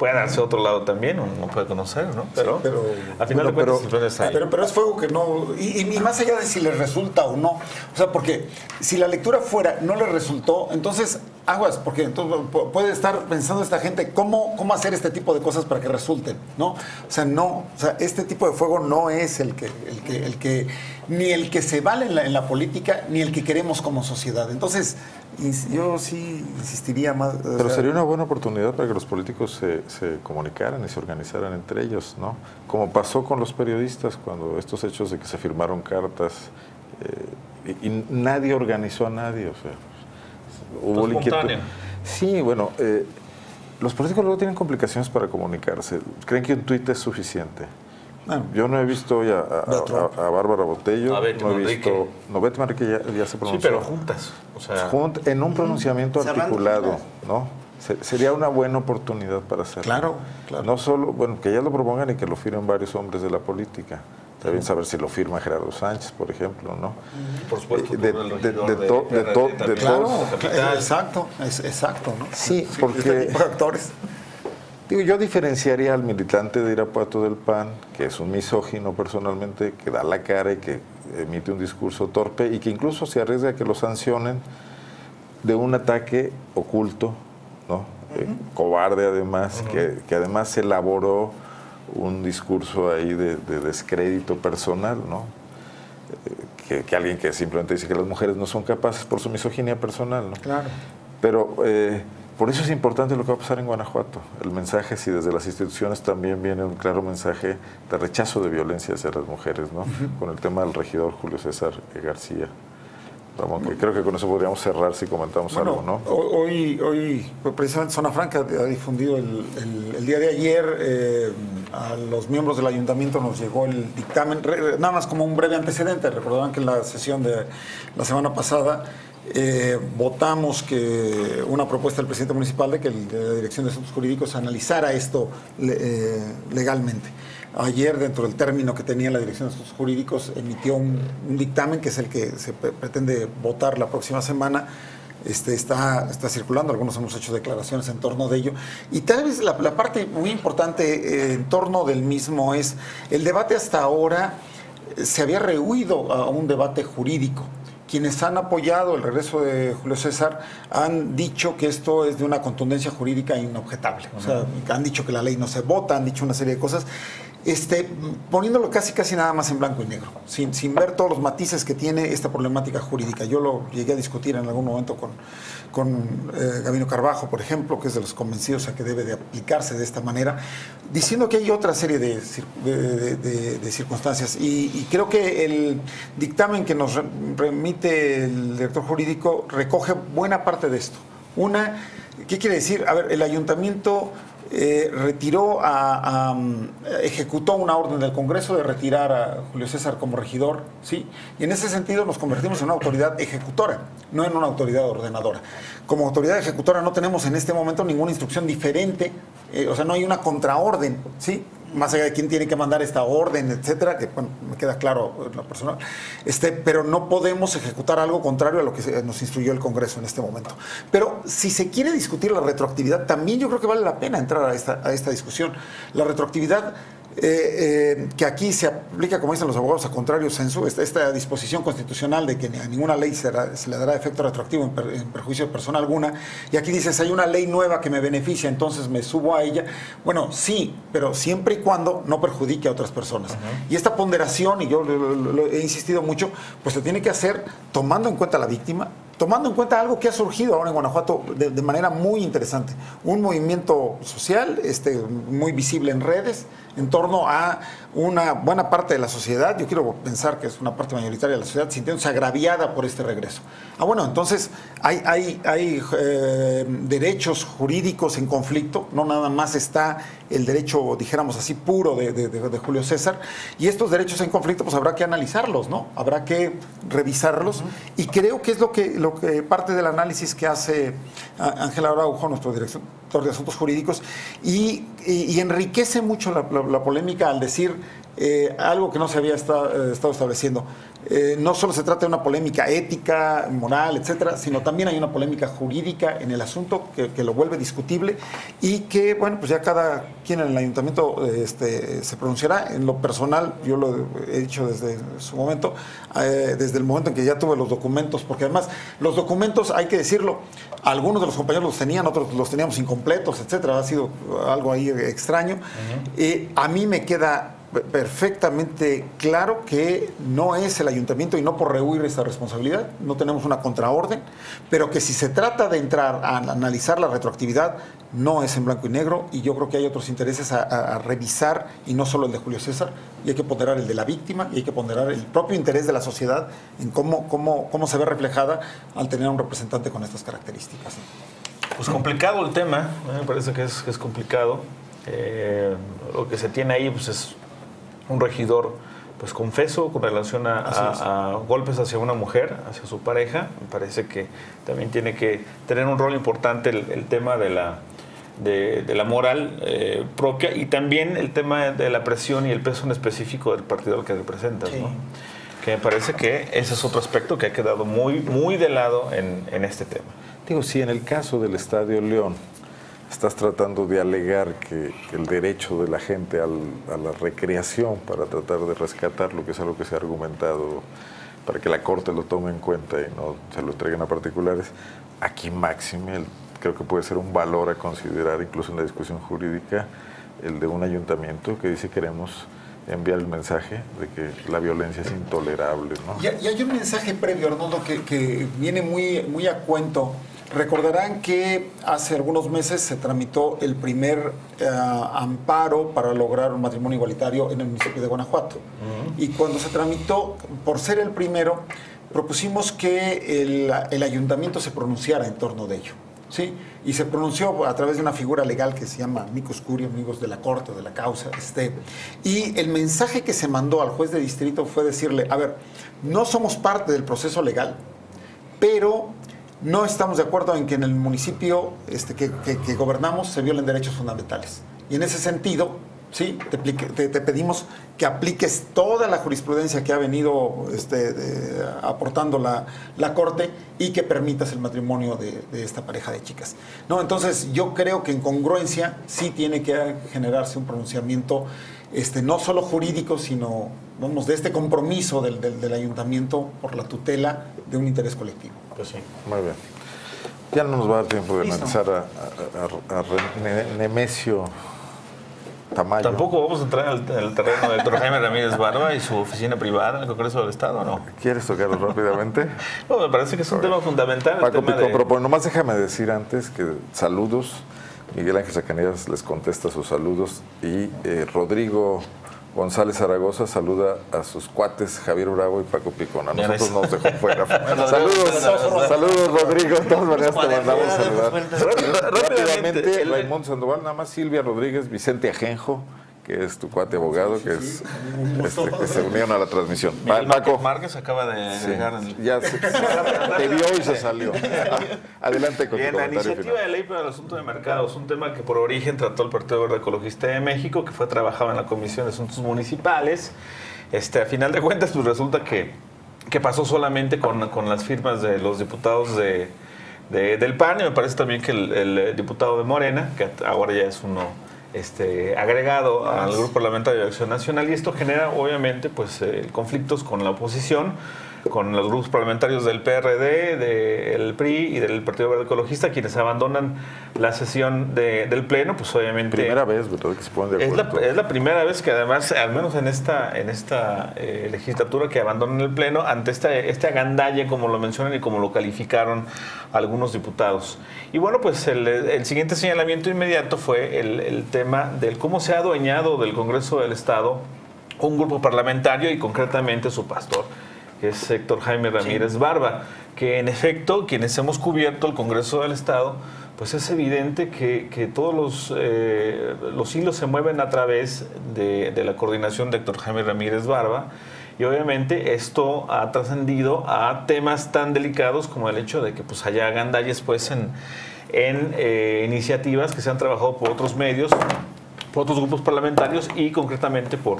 Puede darse a otro lado también, uno no puede conocer, ¿no? Pero, pero- al final de cuentas, plan está ahí. Pero, pero es fuego que no. Y, y más allá de si le resulta o no. O sea, porque si la lectura fuera no le resultó, entonces aguas, porque entonces pu- puede estar pensando esta gente cómo, cómo hacer este tipo de cosas para que resulten, ¿no? O sea, no. O sea, este tipo de fuego no es el que, el que, el que ni el que se vale en la, en la política, ni el que queremos como sociedad. Entonces, yo sí insistiría más. Pero sea, sería una buena oportunidad para que los políticos se, se comunicaran y se organizaran entre ellos, ¿no? Como pasó con los periodistas cuando estos hechos de que se firmaron cartas eh, y, y nadie organizó a nadie, o sea, hubo la inquietud. Sí, bueno, eh, los políticos luego tienen complicaciones para comunicarse. Creen que un tuit es suficiente. bueno, Yo no he visto hoy a, a- a- a Bárbara Botello, A Betty no he Manrique. visto, no Betty Manrique ya, ya se Sí, pronunció. pero juntas. O sea, Junt- en un pronunciamiento articulado. ¿no? Se- sería una buena oportunidad para hacerlo. Claro, claro. No solo, bueno, que ya lo propongan y que lo firmen varios hombres de la política. También saber si lo firma Gerardo Sánchez, por ejemplo, ¿no? por supuesto, Eh, de- de- de to- de Claro, todos. capital. exacto, es, exacto, ¿no? Sí, Este porque- actores. Digo, yo diferenciaría al militante de Irapuato del PAN, que es un misógino personalmente, que da la cara y que emite un discurso torpe y que incluso se arriesga a que lo sancionen de un ataque oculto, ¿no? Eh, cobarde además, que, que además se elaboró un discurso ahí de, de descrédito personal, ¿no? Eh, que, que alguien que simplemente dice que las mujeres no son capaces por su misoginia personal, ¿no? Claro. Pero eh, por eso es importante lo que va a pasar en Guanajuato. El mensaje, si desde las instituciones también viene un claro mensaje de rechazo de violencia hacia las mujeres, ¿no? Con el tema del regidor Julio César García. Ramón, que creo que con eso podríamos cerrar si comentamos Bueno, algo, ¿no? ho- hoy, hoy precisamente Zona Franca ha difundido el, el- el día de ayer eh, a los miembros del ayuntamiento nos llegó el dictamen, nada más como un breve antecedente, recordarán que en la sesión de la semana pasada eh, votamos que una propuesta del presidente municipal de que la Dirección de Asuntos Jurídicos analizara esto eh, legalmente. Ayer, dentro del término que tenía la Dirección de Asuntos Jurídicos, emitió un, dictamen que es el que se pre- pretende votar la próxima semana. Este, está, está circulando, algunos hemos hecho declaraciones en torno de ello. Y tal vez la, la parte muy importante eh, en torno del mismo es el debate hasta ahora eh, se había rehuido a un debate jurídico quienes han apoyado el regreso de Julio César han dicho que esto es de una contundencia jurídica inobjetable. O sea, han dicho que la ley no se vota, han dicho una serie de cosas este, poniéndolo casi casi nada más en blanco y negro, sin, sin ver todos los matices que tiene esta problemática jurídica. Yo lo llegué a discutir en algún momento con, con eh, Gabino Carbajo, por ejemplo, que es de los convencidos a que debe de aplicarse de esta manera, diciendo que hay otra serie de, de, circunstancias. Y, y, creo que el dictamen que nos remite el director jurídico recoge buena parte de esto. Una, ¿qué quiere decir? A ver, el ayuntamiento eh, retiró a, ejecutó una orden del Congreso de retirar a Julio César como regidor, ¿sí? Y en ese sentido nos convertimos en una autoridad ejecutora, no en una autoridad ordenadora. Como autoridad ejecutora no tenemos en este momento ninguna instrucción diferente, eh, o sea, no hay una contraorden, ¿sí? Más allá de quién tiene que mandar esta orden, etcétera, que bueno, me queda claro en lo personal, este, pero no podemos ejecutar algo contrario a lo que nos instruyó el Congreso en este momento. Pero si se quiere discutir la retroactividad, también yo creo que vale la pena entrar a esta, a esta discusión. La retroactividad eh, eh, que aquí se aplica, como dicen los abogados, a contrario censo, esta, esta disposición constitucional de que a ninguna ley se, le dará efecto retroactivo en, perjuicio de persona alguna, y aquí dices, hay una ley nueva que me beneficia, entonces me subo a ella. Bueno, sí, pero siempre y cuando no perjudique a otras personas. Y esta ponderación, y yo lo, he insistido mucho, pues se tiene que hacer tomando en cuenta a la víctima, tomando en cuenta algo que ha surgido ahora en Guanajuato de, manera muy interesante. Un movimiento social este, muy visible en redes en torno a una buena parte de la sociedad, yo quiero pensar que es una parte mayoritaria de la sociedad, sintiéndose agraviada por este regreso. Ah, bueno, entonces hay, hay, hay eh, derechos jurídicos en conflicto, no nada más está el derecho, dijéramos así, puro de, Julio César, y estos derechos en conflicto pues habrá que analizarlos, ¿no? Habrá que revisarlos, y creo que es lo que, lo que parte del análisis que hace Ángela Araujo, nuestro director de Asuntos Jurídicos, y, enriquece mucho la polémica al decir eh, algo que no se había estado, eh, estableciendo. Eh, no solo se trata de una polémica ética, moral, etcétera, sino también hay una polémica jurídica en el asunto que, lo vuelve discutible y que, bueno, pues ya cada quien en el ayuntamiento este, se pronunciará. En lo personal, yo lo he dicho desde su momento, desde el momento en que ya tuve los documentos, porque además los documentos, hay que decirlo, algunos de los compañeros los tenían, otros los teníamos incompletos, etcétera. Ha sido algo ahí extraño. a mí me queda perfectamente claro que no es el ayuntamiento y no por rehuir esta responsabilidad, no tenemos una contraorden, pero que si se trata de entrar a analizar la retroactividad, no es en blanco y negro y yo creo que hay otros intereses a, revisar y no solo el de Julio César, y hay que ponderar el de la víctima y hay que ponderar el propio interés de la sociedad en cómo, cómo, cómo se ve reflejada al tener un representante con estas características. Pues complicado el tema, me parece que es, complicado. Eh, lo que se tiene ahí pues es un regidor pues confeso con relación a, golpes hacia una mujer, hacia su pareja. Me parece que también tiene que tener un rol importante el, tema de la, de, la moral eh, propia y también el tema de la presión y el peso en específico del partido al que representas. Que me parece que ese es otro aspecto que ha quedado muy, muy de lado en, en este tema. Digo, sí, en el caso del Estadio León, estás tratando de alegar que, el derecho de la gente a la recreación para tratar de rescatar lo que es algo que se ha argumentado para que la Corte lo tome en cuenta y no se lo entreguen a particulares, aquí máxime creo que puede ser un valor a considerar incluso en la discusión jurídica el de un ayuntamiento que dice queremos enviar el mensaje de que la violencia es intolerable. Y, hay un mensaje previo, Arnoldo, que, que viene muy, muy a cuento Recordarán que hace algunos meses se tramitó el primer eh, amparo para lograr un matrimonio igualitario en el municipio de Guanajuato. Y cuando se tramitó, por ser el primero, propusimos que el, ayuntamiento se pronunciara en torno de ello. ¿sí? Y se pronunció a través de una figura legal que se llama amigos curio, amigos de la corte, de la causa. Este, y el mensaje que se mandó al juez de distrito fue decirle, a ver, no somos parte del proceso legal, pero no estamos de acuerdo en que en el municipio este, que, gobernamos se violen derechos fundamentales. Y en ese sentido, sí, te, pedimos que apliques toda la jurisprudencia que ha venido este, aportando la, Corte y que permitas el matrimonio de, esta pareja de chicas. ¿No? Entonces, yo creo que en congruencia sí tiene que generarse un pronunciamiento este, no solo jurídico, sino vamos, de este compromiso del, ayuntamiento por la tutela de un interés colectivo. Pues sí. Muy bien. Ya no nos va a dar tiempo de analizar a, a- a- a Re- Nemesio Tamayo. Tampoco vamos a entrar al, al terreno de Héctor Jaime Ramírez Barba y su oficina privada en el Congreso del Estado, ¿no? ¿Quieres tocarlo rápidamente? No, me parece que es un tema fundamental. el Paco tema Picón de- propone, nomás déjame decir antes que saludos. Miguel Ángel Zacanías les contesta sus saludos y eh, Rodrigo González Zaragoza saluda a sus cuates Javier Bravo y Paco Picón. A nosotros nos dejó fuera. Saludos, saludos. Rodrigo. De todas maneras te mandamos Cuaderneada, saludar. Rápidamente, Raimundo Sandoval, nada más Silvia Rodríguez, Vicente Ajenjo, que es tu cuate abogado, que es este, que se unieron a la transmisión. Miguel Paco. Márquez acaba de Sí, el- ya se- te vio y se salió. Adelante con Bien, tu la iniciativa final. de ley para el asunto de mercados, un tema que por origen trató el Partido Verde Ecologista de México, que fue trabajado en la Comisión de Asuntos Municipales. Este, a final de cuentas, pues resulta que, que pasó solamente con, con las firmas de los diputados de, de- del PAN y me parece también que el, el diputado de Morena, que ahora ya es uno este, agregado al Grupo Parlamentario de Acción Nacional y esto genera obviamente pues eh, conflictos con la oposición con los grupos parlamentarios del PRD, del PRI y del Partido Verde Ecologista, quienes abandonan la sesión de- del Pleno, pues obviamente... Primera vez, ¿verdad? Que se ponen de Es la, acuerdo. es la primera vez que además, al menos en esta, en esta eh, legislatura, que abandonan el Pleno ante esta, este agandalle, como lo mencionan y como lo calificaron algunos diputados. Y bueno, pues el, el siguiente señalamiento inmediato fue el, el tema del cómo se ha adueñado del Congreso del Estado un grupo parlamentario y concretamente su pastor que es Héctor Jaime Ramírez Barba, que en efecto, quienes hemos cubierto el Congreso del Estado, pues es evidente que, que todos los, eh, los hilos se mueven a través de, de la coordinación de Héctor Jaime Ramírez Barba. Y obviamente esto ha trascendido a temas tan delicados como el hecho de que pues haya agandalles pues en, en eh, iniciativas que se han trabajado por otros medios, por otros grupos parlamentarios y concretamente por,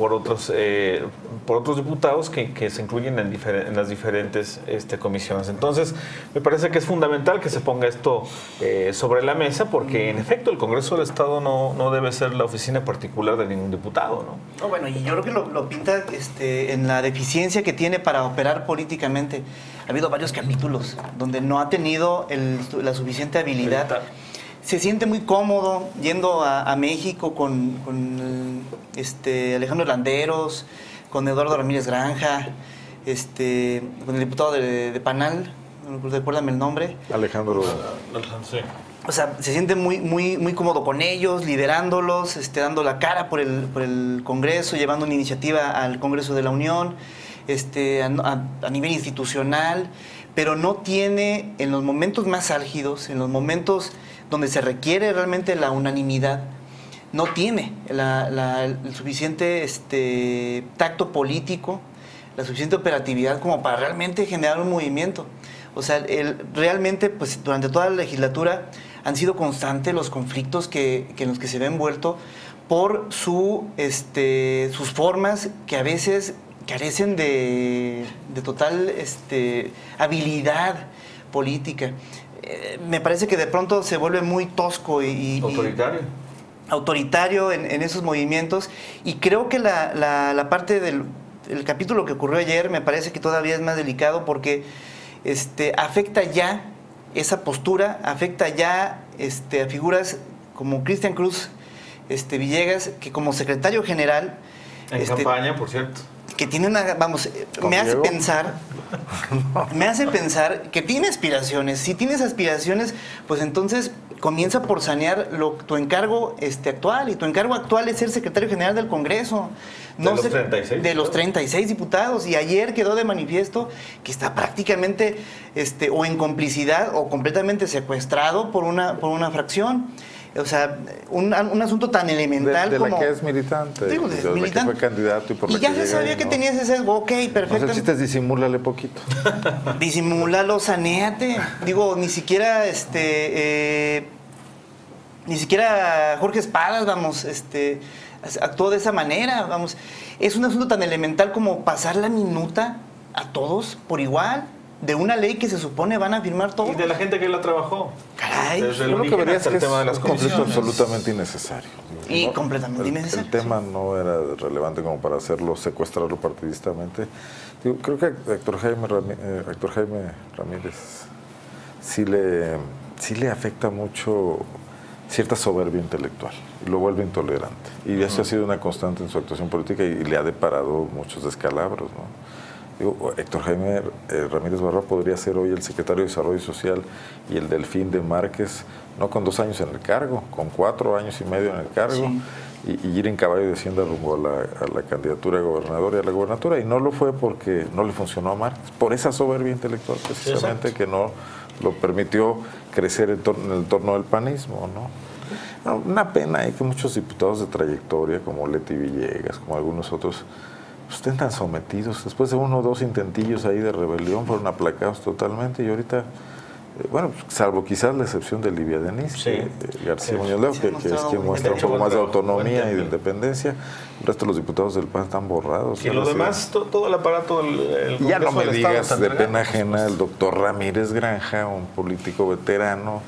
por otros eh, por otros diputados que, que se incluyen en, difer- en las diferentes este, comisiones. Entonces, me parece que es fundamental que se ponga esto eh, sobre la mesa porque, en efecto, el Congreso del Estado no, no debe ser la oficina particular de ningún diputado. ¿no? No, bueno, y yo creo que lo, lo pinta este, en la deficiencia que tiene para operar políticamente. Ha habido varios capítulos donde no ha tenido el- la suficiente habilidad. Se siente muy cómodo yendo a, a México con, con, este, Alejandro Landeros, con Eduardo Ramírez Granja, este, con el diputado de, de Panal, no recuérdame el nombre. Alejandro. O sea, se siente muy, muy, muy cómodo con ellos, liderándolos, este, dando la cara por el, por el Congreso, llevando una iniciativa al Congreso de la Unión, este, a, a- a nivel institucional, pero no tiene en los momentos más álgidos, en los momentos donde se requiere realmente la unanimidad, no tiene la- el suficiente este, tacto político, la suficiente operatividad como para realmente generar un movimiento. O sea, el- realmente, pues durante toda la legislatura han sido constantes los conflictos que, que en los que se ve envuelto por su, este, sus formas que a veces carecen de, de total este, habilidad política. Eh, me parece que de pronto se vuelve muy tosco y- Autoritario. autoritario en, en esos movimientos y creo que la, la- la parte del el capítulo que ocurrió ayer me parece que todavía es más delicado porque este, afecta ya esa postura, afecta ya este, a figuras como Cristian Cruz este, Villegas, que como secretario general En este, campaña, por cierto. Que tiene una, vamos, eh, ¿Con me hace Diego? pensar, me hace pensar que tiene aspiraciones. Si tienes aspiraciones, pues entonces comienza por sanear lo, tu encargo este, actual. Y tu encargo actual es ser secretario general del Congreso. De los ser- 36 De los 36 diputados. Y ayer quedó de manifiesto que está prácticamente este, o en complicidad o completamente secuestrado por una, por una fracción. O sea, un, un asunto tan De, elemental de la como... que es militante. Digo, de es la que militante. fue candidato y por Y la ya que se sabía que no. tenía ese ok, perfecto. es disimúlale poquito. Disimúlalo, saneate. Digo, ni siquiera este. eh, ni siquiera Jorge Espadas, vamos, este. actuó de esa manera, vamos. Es un asunto tan elemental como pasar la minuta a todos por igual. De una ley que se supone van a firmar todo. Y de la gente que la trabajó. Caray. Desde el que origen vería es hasta que el tema de es las un conflicto absolutamente innecesario. Y completamente el, innecesario, El tema no era relevante como para hacerlo, secuestrarlo partidistamente. Digo, creo que a Héctor Jaime, Rami- eh, Jaime Ramírez sí le, sí le afecta mucho cierta soberbia intelectual y lo vuelve intolerante. Y eso ha sido una constante en su actuación política y, y le ha deparado muchos descalabros. ¿no? Digo, Héctor Jaime eh, Ramírez Barra podría ser hoy el secretario de Desarrollo Social y el delfín de Márquez, no con dos años en el cargo, con cuatro años y medio en el cargo, y, y ir en caballo de hacienda rumbo a la, a la candidatura de gobernador y a la gobernatura. Y no lo fue porque no le funcionó a Márquez, por esa soberbia intelectual precisamente que no lo permitió crecer en, torno- en el torno del panismo. ¿no? Una pena hay que muchos diputados de trayectoria, como Leti Villegas, como algunos otros, estén tan sometidos. Después de uno o dos intentillos ahí de rebelión, fueron aplacados totalmente y ahorita, eh, bueno, salvo quizás la excepción de Livia Denis, Sí. que, eh, García Sí. Muñoz Ledo, Se ha que, que es quien muestra un poco más de autonomía y de independencia. El resto de los diputados del PAN están borrados. Y lo demás, to- todo el aparato del ya no me digas de pena ajena el doctor Ramírez Granja, un político veterano.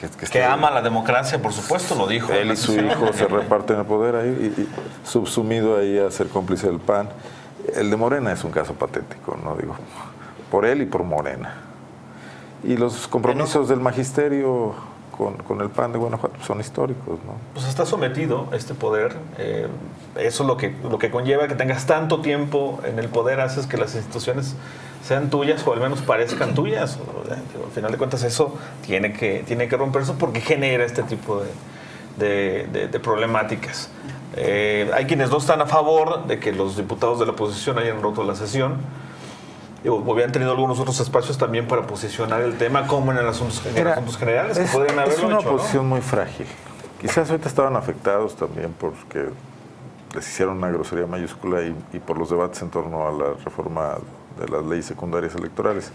Que, que Que está- ama la democracia, por supuesto, lo dijo. Él y su hijo se reparten el poder ahí y, y subsumido ahí a ser cómplice del PAN. El de Morena es un caso patético, no digo, por él y por Morena. Y los compromisos del magisterio con, con el PAN de Guanajuato son históricos, ¿no? Pues está sometido este poder. eh, eso es lo que, lo que conlleva que tengas tanto tiempo en el poder, haces que las instituciones sean tuyas o al menos parezcan tuyas. Al final de cuentas eso tiene que, tiene que romperse porque genera este tipo de, de- de- de problemáticas. Eh, hay quienes no están a favor de que los diputados de la oposición hayan roto la sesión. Digo, habían tenido algunos otros espacios también para posicionar el tema, como en, el asuntos, en Mira, asuntos generales, que es, podrían es haberlo una hecho, ¿no? oposición muy frágil. Quizás ahorita estaban afectados también porque les hicieron una grosería mayúscula y, y por los debates en torno a la reforma de las leyes secundarias electorales.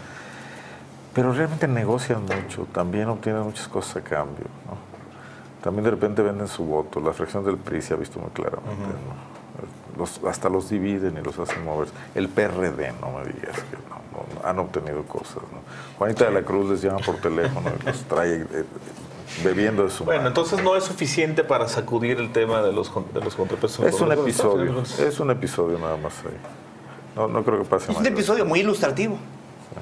Pero realmente negocian mucho, también obtienen muchas cosas a cambio. ¿no? También de repente venden su voto. La fracción del PRI se ha visto muy claramente. ¿no? Los- hasta los dividen y los hacen mover. El PRD, no me digas que no, no, han obtenido cosas. ¿no? Juanita de la Cruz les llama por teléfono y los trae eh, bebiendo de su Bueno, mano. entonces no es suficiente para sacudir el tema de los, con- de los contrapesos. Es un episodio, es un episodio nada más ahí. No, no creo que pase Es un episodio muy ilustrativo,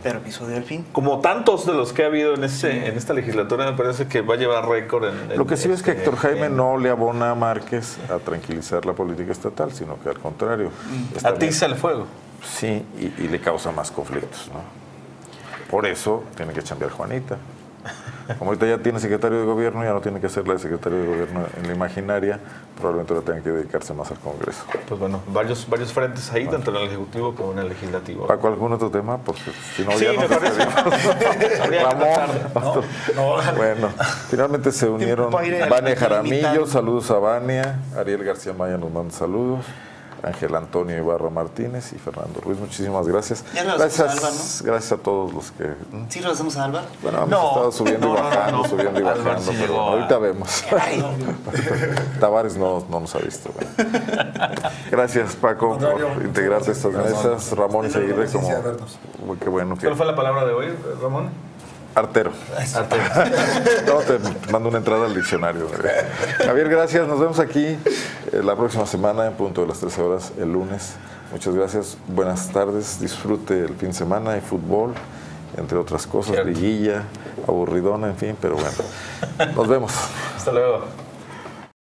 pero episodio al fin. Como tantos de los que ha habido en, ese, en esta legislatura, me parece que va a llevar récord en, en- Lo que sí es que este, Héctor Jaime en- no le abona a Márquez a tranquilizar la política estatal, sino que al contrario. bien- Atiza el fuego. Sí, y, y le causa más conflictos, ¿no? Por eso tiene que cambiar Juanita. Como ahorita ya tiene secretario de gobierno, ya no tiene que ser la de secretario de gobierno en la imaginaria, probablemente ahora tenga que dedicarse más al Congreso. Pues bueno, varios, varios frentes ahí, tanto en el Ejecutivo como en el Legislativo. Paco, ¿algún otro tema? Porque si no, Sí, ya. Bueno, finalmente se unieron Vania Jaramillo, saludos a Vania, Ariel García Maya nos manda saludos, Ángel Antonio Ibarra Martínez y Fernando Ruiz, muchísimas gracias. Ya nos Gracias, hacemos a Alba, gracias a todos los que... ¿Mm? ¿Sí lo hacemos a Álvaro? Bueno, hemos No, estado subiendo no, y no, bajando, no, no. subiendo y bajando, sí pero a- ahorita vemos. Tavares no, no nos ha visto. bueno. Gracias, Paco, por integrarte a estas Ramón. mesas. Ramón y seguirle como... Qué bueno que... ¿Cuál fue la palabra de hoy, Ramón? Artero. No, te mando una entrada al diccionario. Javier, gracias. Nos vemos aquí eh, la próxima semana en punto de las 13 horas, el lunes. Muchas gracias. Buenas tardes. Disfrute el fin de semana. Hay fútbol, entre otras cosas, liguilla, aburridona, en fin, pero bueno. Nos vemos. Hasta luego.